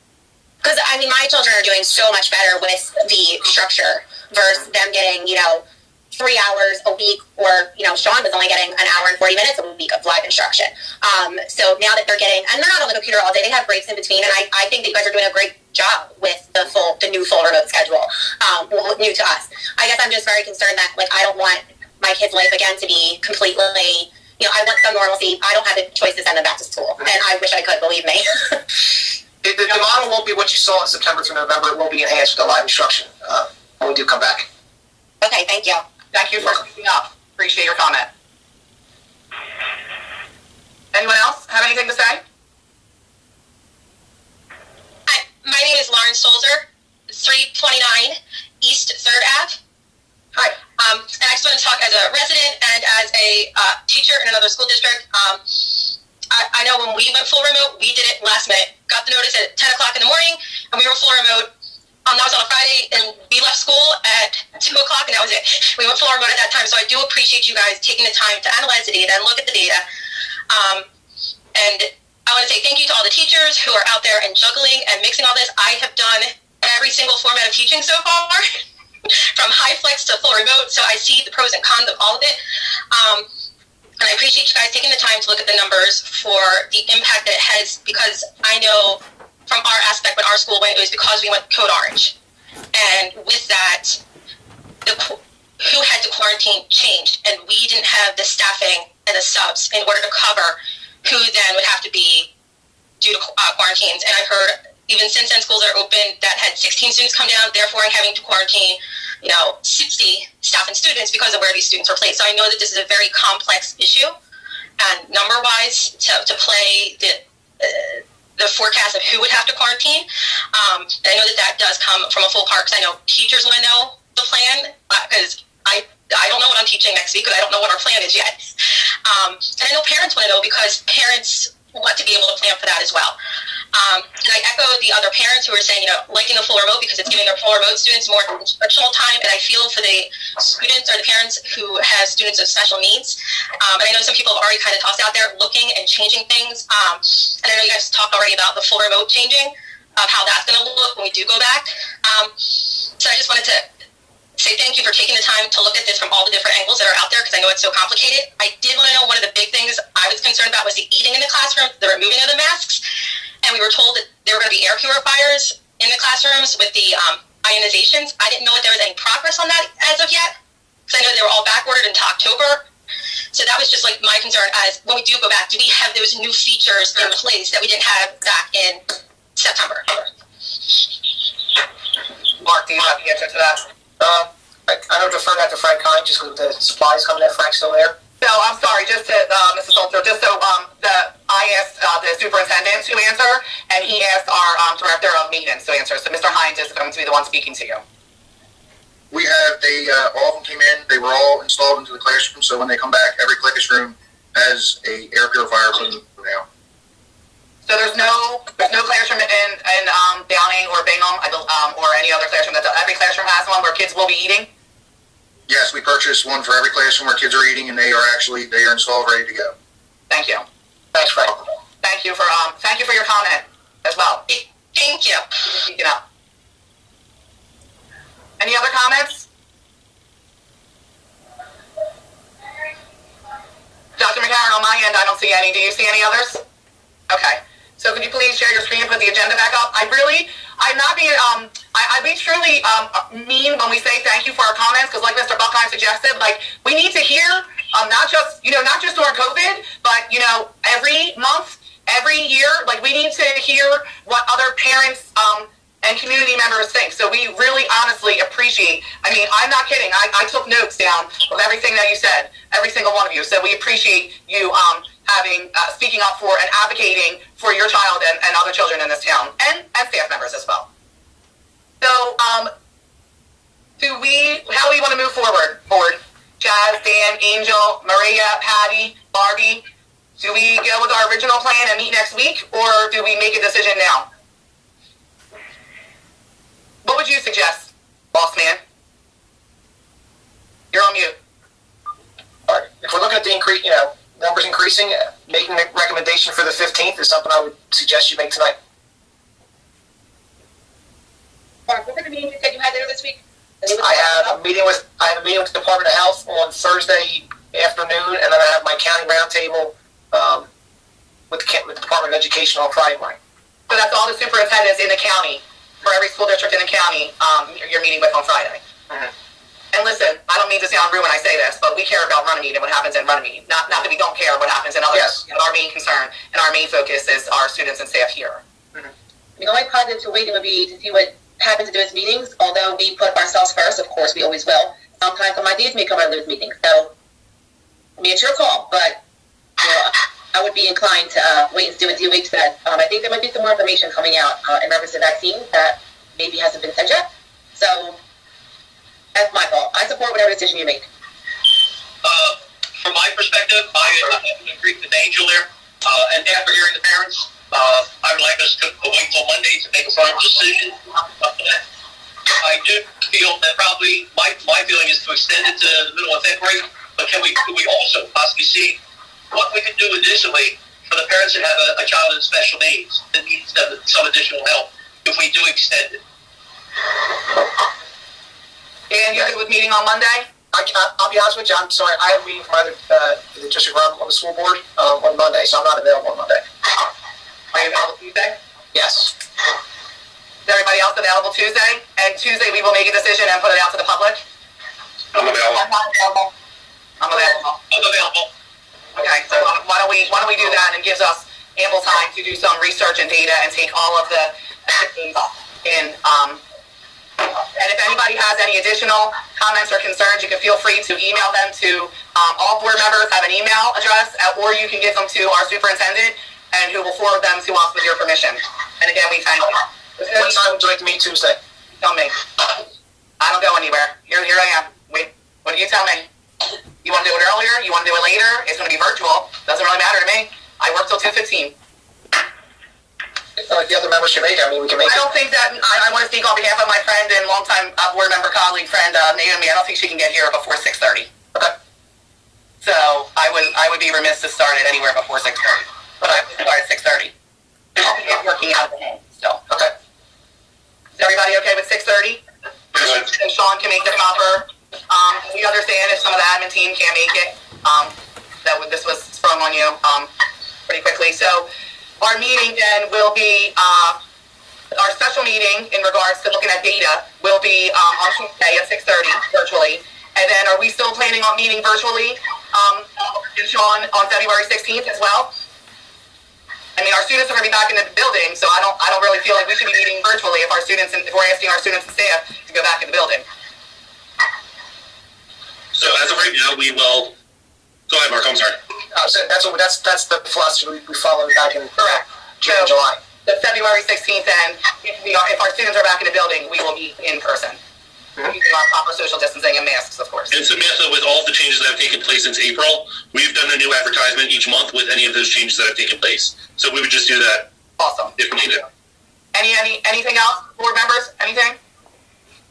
Speaker 11: Because I mean, my children are doing so much better with the structure versus them getting you know three hours a week, or you know, Sean was only getting an hour and forty minutes a week of live instruction. Um, so now that they're getting, and they're not on the computer all day, they have breaks in between, and I, I think that you guys are doing a great job with the full, the new full remote schedule, um, new to us. I guess I'm just very concerned that like I don't want my kid's life again to be completely. You know, I want some normalcy. I don't have the choice to send them back to school, and I wish I could. Believe me.
Speaker 5: the, the, the, model won't be what you saw in September through November. It will be enhanced with the live instruction uh, when we do come back.
Speaker 11: Okay, thank you.
Speaker 3: Thank you for speaking up. Appreciate your comment. Anyone else have anything to say?
Speaker 12: Hi, My name is Lauren Solzer, 329 East 3rd Ave.
Speaker 3: Hi.
Speaker 12: Um, and I just want to talk as a resident and as a uh, teacher in another school district. Um, I, I, know when we went full remote, we did it last minute. Got the notice at 10 o'clock in the morning, and we were full remote. Um, that was on a Friday, and we left school at 2 o'clock, and that was it. We went full remote at that time, so I do appreciate you guys taking the time to analyze the data and look at the data. Um, and I want to say thank you to all the teachers who are out there and juggling and mixing all this. I have done every single format of teaching so far, from HyFlex to full remote, so I see the pros and cons of all of it. Um, and I appreciate you guys taking the time to look at the numbers for the impact that it has, because I know from our aspect when our school went, it was because we went code orange. And with that, the who had to quarantine changed, and we didn't have the staffing and the subs in order to cover who then would have to be due to uh, quarantines. And I've heard even since then schools are open that had 16 students come down, therefore having to quarantine, you know, 60 staff and students because of where these students were placed. So I know that this is a very complex issue, and number-wise, to, to play the uh, the forecast of who would have to quarantine. Um, I know that that does come from a full part because I know teachers want to know the plan because uh, I I don't know what I'm teaching next week because I don't know what our plan is yet. Um, and I know parents want to know because parents want to be able to plan for that as well. Um, and I echo the other parents who are saying, you know, liking the full remote because it's giving our full remote students more instructional time. And I feel for the students or the parents who have students of special needs. Um, and I know some people have already kind of tossed out there looking and changing things. Um, and I know you guys talked already about the full remote changing of how that's going to look when we do go back. Um, so I just wanted to say thank you for taking the time to look at this from all the different angles that are out there because I know it's so complicated. I did want to know one of the big things I was concerned about was the eating in the classroom, the removing of the masks, and we were told that there were going to be air purifiers in the classrooms with the um, ionizations. I didn't know if there was any progress on that as of yet because I know they were all backordered into October. So that was just like my concern as when we do go back, do we have those new features in place that we didn't have back in September?
Speaker 5: Mark, do you have the answer to that? Um, I, I don't defer that to Frank Hine just with the supplies coming in. Frank's still there.
Speaker 3: So I'm sorry, just to uh, Mrs. Salter, just so um, the I asked uh, the superintendent to answer, and he asked our um, director of maintenance to answer. So Mr. Hines is going to be the one speaking to you.
Speaker 13: We have a uh, all of them came in. They were all installed into the classroom. So when they come back, every classroom has a air purifier in now.
Speaker 3: So there's no there's no classroom in, in um, Downing or Bingham um, or any other classroom that every classroom has one where kids will be eating.
Speaker 13: Yes, we purchased one for every classroom where kids are eating, and they are actually they are installed, ready to go.
Speaker 3: Thank you.
Speaker 5: Thanks, Frank.
Speaker 3: Thank you for um thank you for your comment as well.
Speaker 12: Thank you.
Speaker 3: Speaking up. Any other comments? Dr. McCarron, on my end, I don't see any. Do you see any others? Okay. So could you please share your screen and put the agenda back up? I really, I'm not being, um, I, I be truly um, mean when we say thank you for our comments, because like Mr. Buckheim suggested, like, we need to hear, um, not just, you know, not just during COVID, but, you know, every month, every year, like, we need to hear what other parents, um, and community members think. So we really honestly appreciate, I mean, I'm not kidding. I, I took notes down of everything that you said, every single one of you. So we appreciate you, um, having uh, speaking up for and advocating for your child and, and other children in this town and, and staff members as well. So, um, do we? How do we want to move forward? Board, Chaz, Dan, Angel, Maria, Patty, Barbie. Do we go with our original plan and meet next week, or do we make a decision now? What would you suggest, boss man? You're on mute.
Speaker 5: All right. If we're looking at the increase, you know, numbers increasing, making a recommendation for the 15th is something I would suggest you make tonight.
Speaker 2: Mark, what were the meetings you said you had there this week?
Speaker 5: I have a meeting with I have a meeting with the Department of Health on Thursday afternoon, and then I have my county roundtable um, with, the, with the Department of Education on Friday morning.
Speaker 3: So that's all the superintendents in the county for every school district in the county. Um, you're meeting with on Friday.
Speaker 5: Mm-hmm.
Speaker 3: And listen, I don't mean to sound rude when I say this, but we care about Runnemede and what happens in Runnemede. Not, not that we don't care what happens in other.
Speaker 5: Yes.
Speaker 3: Our main concern and our main focus is our students and staff here.
Speaker 2: Mm-hmm. The only positive to waiting would be to see what happens at those meetings. Although we put ourselves first, of course, we always will. Sometimes some ideas may come out of those meetings. So, I mean, it's your call, but you know, I would be inclined to uh, wait and see what DOH says. Um, I think there might be some more information coming out uh, in reference to vaccines that maybe hasn't been said yet. So, that's my call. I support whatever decision you make.
Speaker 4: Uh, from my perspective, I, I agree with Angel there. Uh, and after hearing the parents, uh, I would like us to wait till Monday to make a final decision. I do feel that probably my, my feeling is to extend it to the middle of February, but can we can we also possibly see what we can do additionally for the parents that have a, a child with special needs that needs some, some additional help if we do extend it?
Speaker 3: Dan, you good with meeting on Monday?
Speaker 5: I, will be honest with you. I'm sorry. I have a meeting for my uh, the district on the school board um, on Monday, so I'm not available on Monday.
Speaker 3: Are you available Tuesday?
Speaker 5: Yes.
Speaker 3: Is everybody else available Tuesday? And Tuesday we will make a decision and put it out to the public.
Speaker 1: I'm available.
Speaker 3: I'm not available. I'm available.
Speaker 4: I'm available.
Speaker 3: Okay, so why don't we why don't we do that and it gives us ample time to do some research and data and take all of the in um, and if anybody has any additional comments or concerns, you can feel free to email them to um, all board members have an email address, uh, or you can give them to our superintendent, and who will forward them to us with your permission. And again, we thank you.
Speaker 5: What time would you like to meet Tuesday?
Speaker 3: Tell me. I don't go anywhere. Here, here I am. Wait, what do you tell me? You want to do it earlier? You want to do it later? It's going to be virtual. Doesn't really matter to me. I work till 2.15
Speaker 5: like the other members can make. I mean, we can make.
Speaker 3: I don't it. think that I, I, want to speak on behalf of my friend and longtime uh, board member, colleague, friend uh, Naomi. I don't think she can get here before six thirty.
Speaker 5: Okay.
Speaker 3: So I would I would be remiss to start it anywhere before six thirty. But I would start at six thirty. working out of the hand still.
Speaker 5: Okay.
Speaker 3: Is everybody okay with six thirty? So Sean can make the copper. Um, we understand if some of the admin team can't make it. Um, that this was sprung on you um, pretty quickly. So our meeting then will be uh, our special meeting in regards to looking at data will be um, on Tuesday at six thirty virtually. And then are we still planning on meeting virtually, um, Sean on February sixteenth as well? I mean, our students are going to be back in the building, so I don't, I don't really feel like we should be meeting virtually if our students, and if we're asking our students and staff to go back in the building.
Speaker 1: So as of right now, we will. Go ahead, Mark. I'm sorry.
Speaker 5: Uh, so that's what that's that's the philosophy we, we followed back in uh, June and July.
Speaker 3: The February sixteenth, and if we are, if our students are back in the building, we will meet in person. Using our proper social distancing and masks, of course.
Speaker 1: And Samantha, with all the changes that have taken place since April, we've done a new advertisement each month with any of those changes that have taken place. So we would just do that
Speaker 3: Awesome.
Speaker 1: if needed.
Speaker 3: Any, any, anything else, board members? Anything?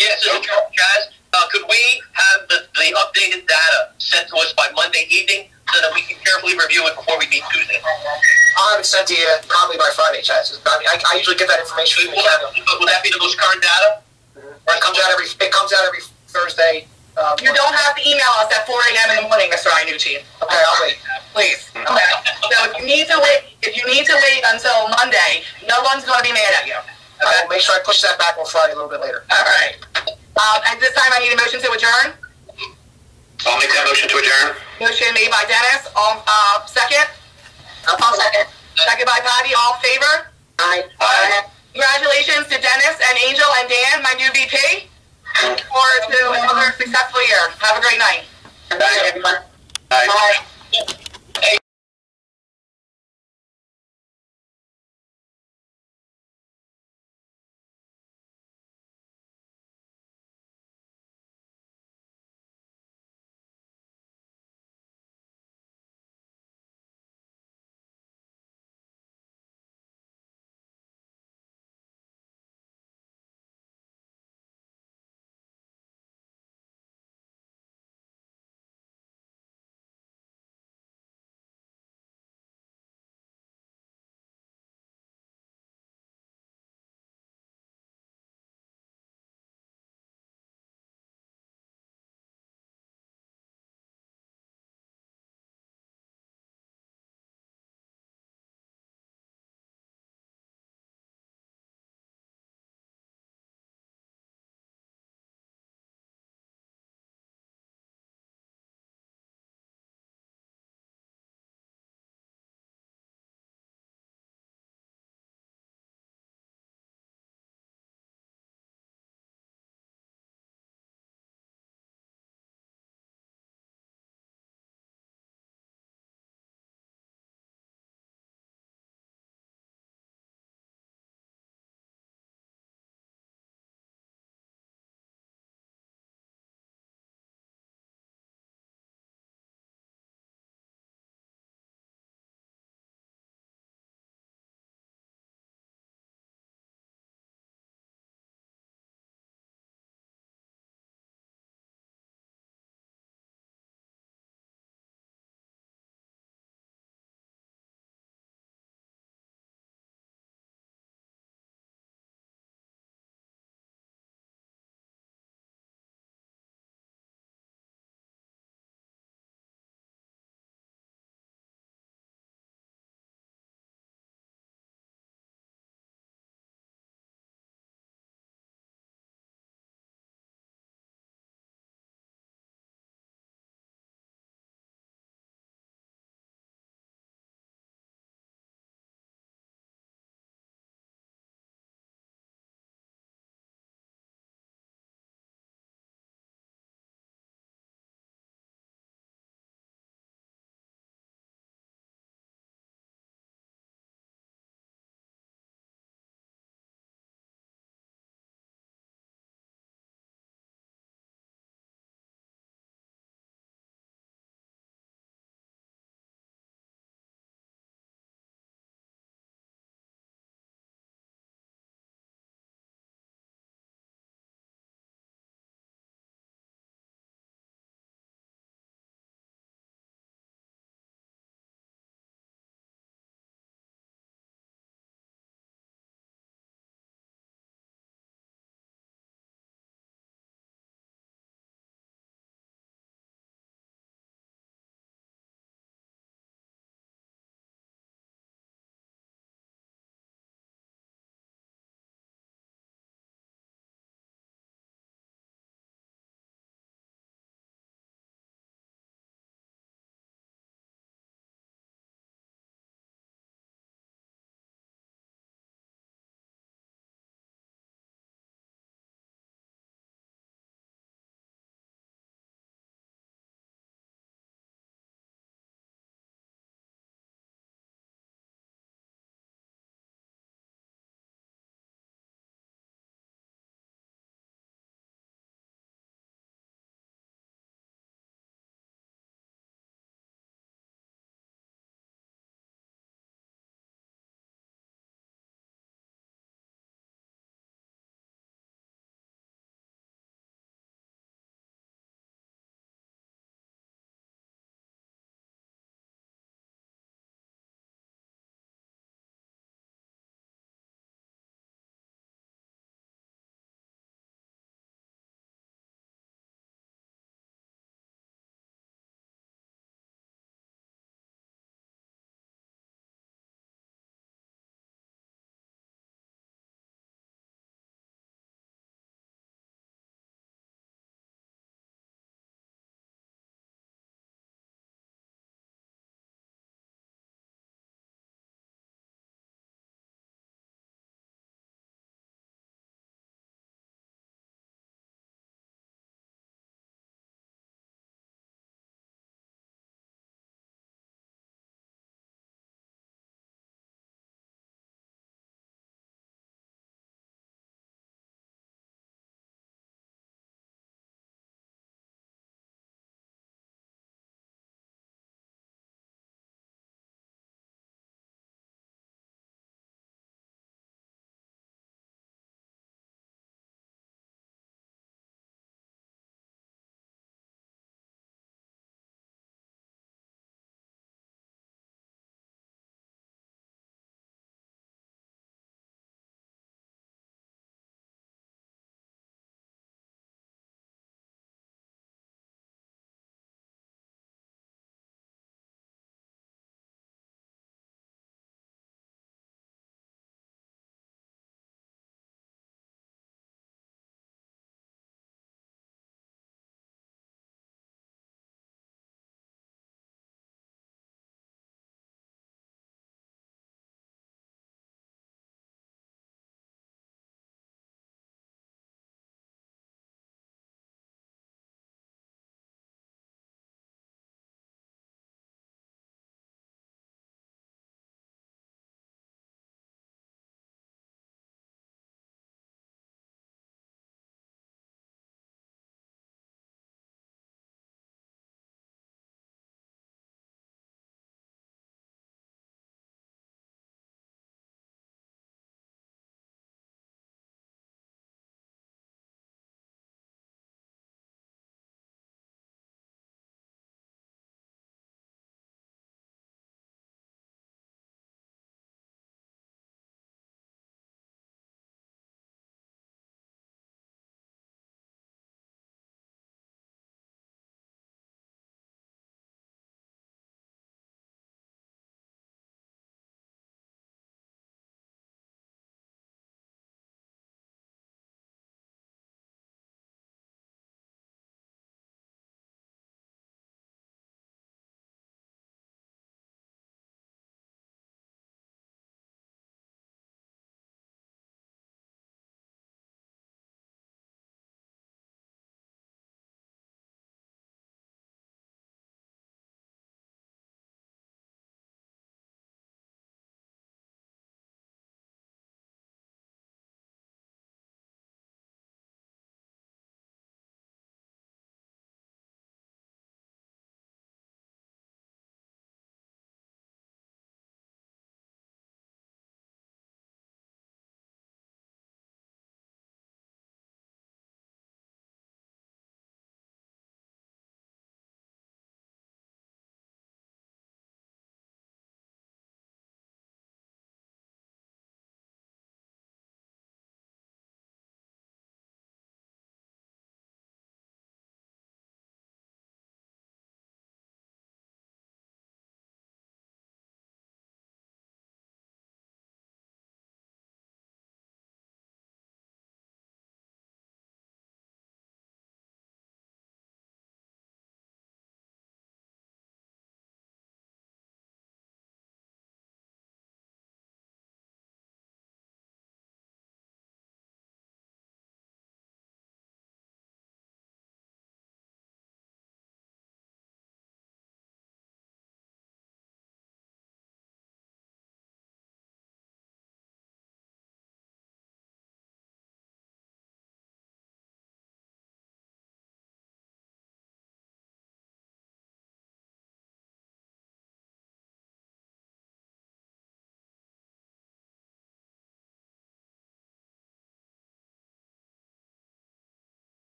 Speaker 4: Yes, so Chaz, uh, could we have the, the updated data sent to us by Monday evening so that we can carefully review it before we meet Tuesday?
Speaker 5: I'll have it sent to you probably by Friday, Chaz. I, mean, I, I usually get that information from the county.
Speaker 4: Would that be the most current data?
Speaker 5: It comes out every it comes out every Thursday. Um,
Speaker 3: You don't have to email us at four AM in the morning, Mr. Iannucci.
Speaker 5: Okay, I'll wait.
Speaker 3: Please. Okay. So if you need to wait, if you need to wait until Monday, no one's going to be mad at you.
Speaker 5: I will make sure I push that back on Friday a little bit later.
Speaker 3: All right. Um, at this time, I need a motion to adjourn.
Speaker 1: I'll make that motion to adjourn.
Speaker 3: Motion made by Dennis. All, uh, second.
Speaker 2: I'll second.
Speaker 3: Second by Patty. All in favor?
Speaker 2: Aye.
Speaker 3: Uh, Congratulations to Dennis and Angel and Dan, my new VP. Look forward to another successful year. Have a great night.
Speaker 2: Good night, everyone.
Speaker 1: Bye.
Speaker 3: Bye.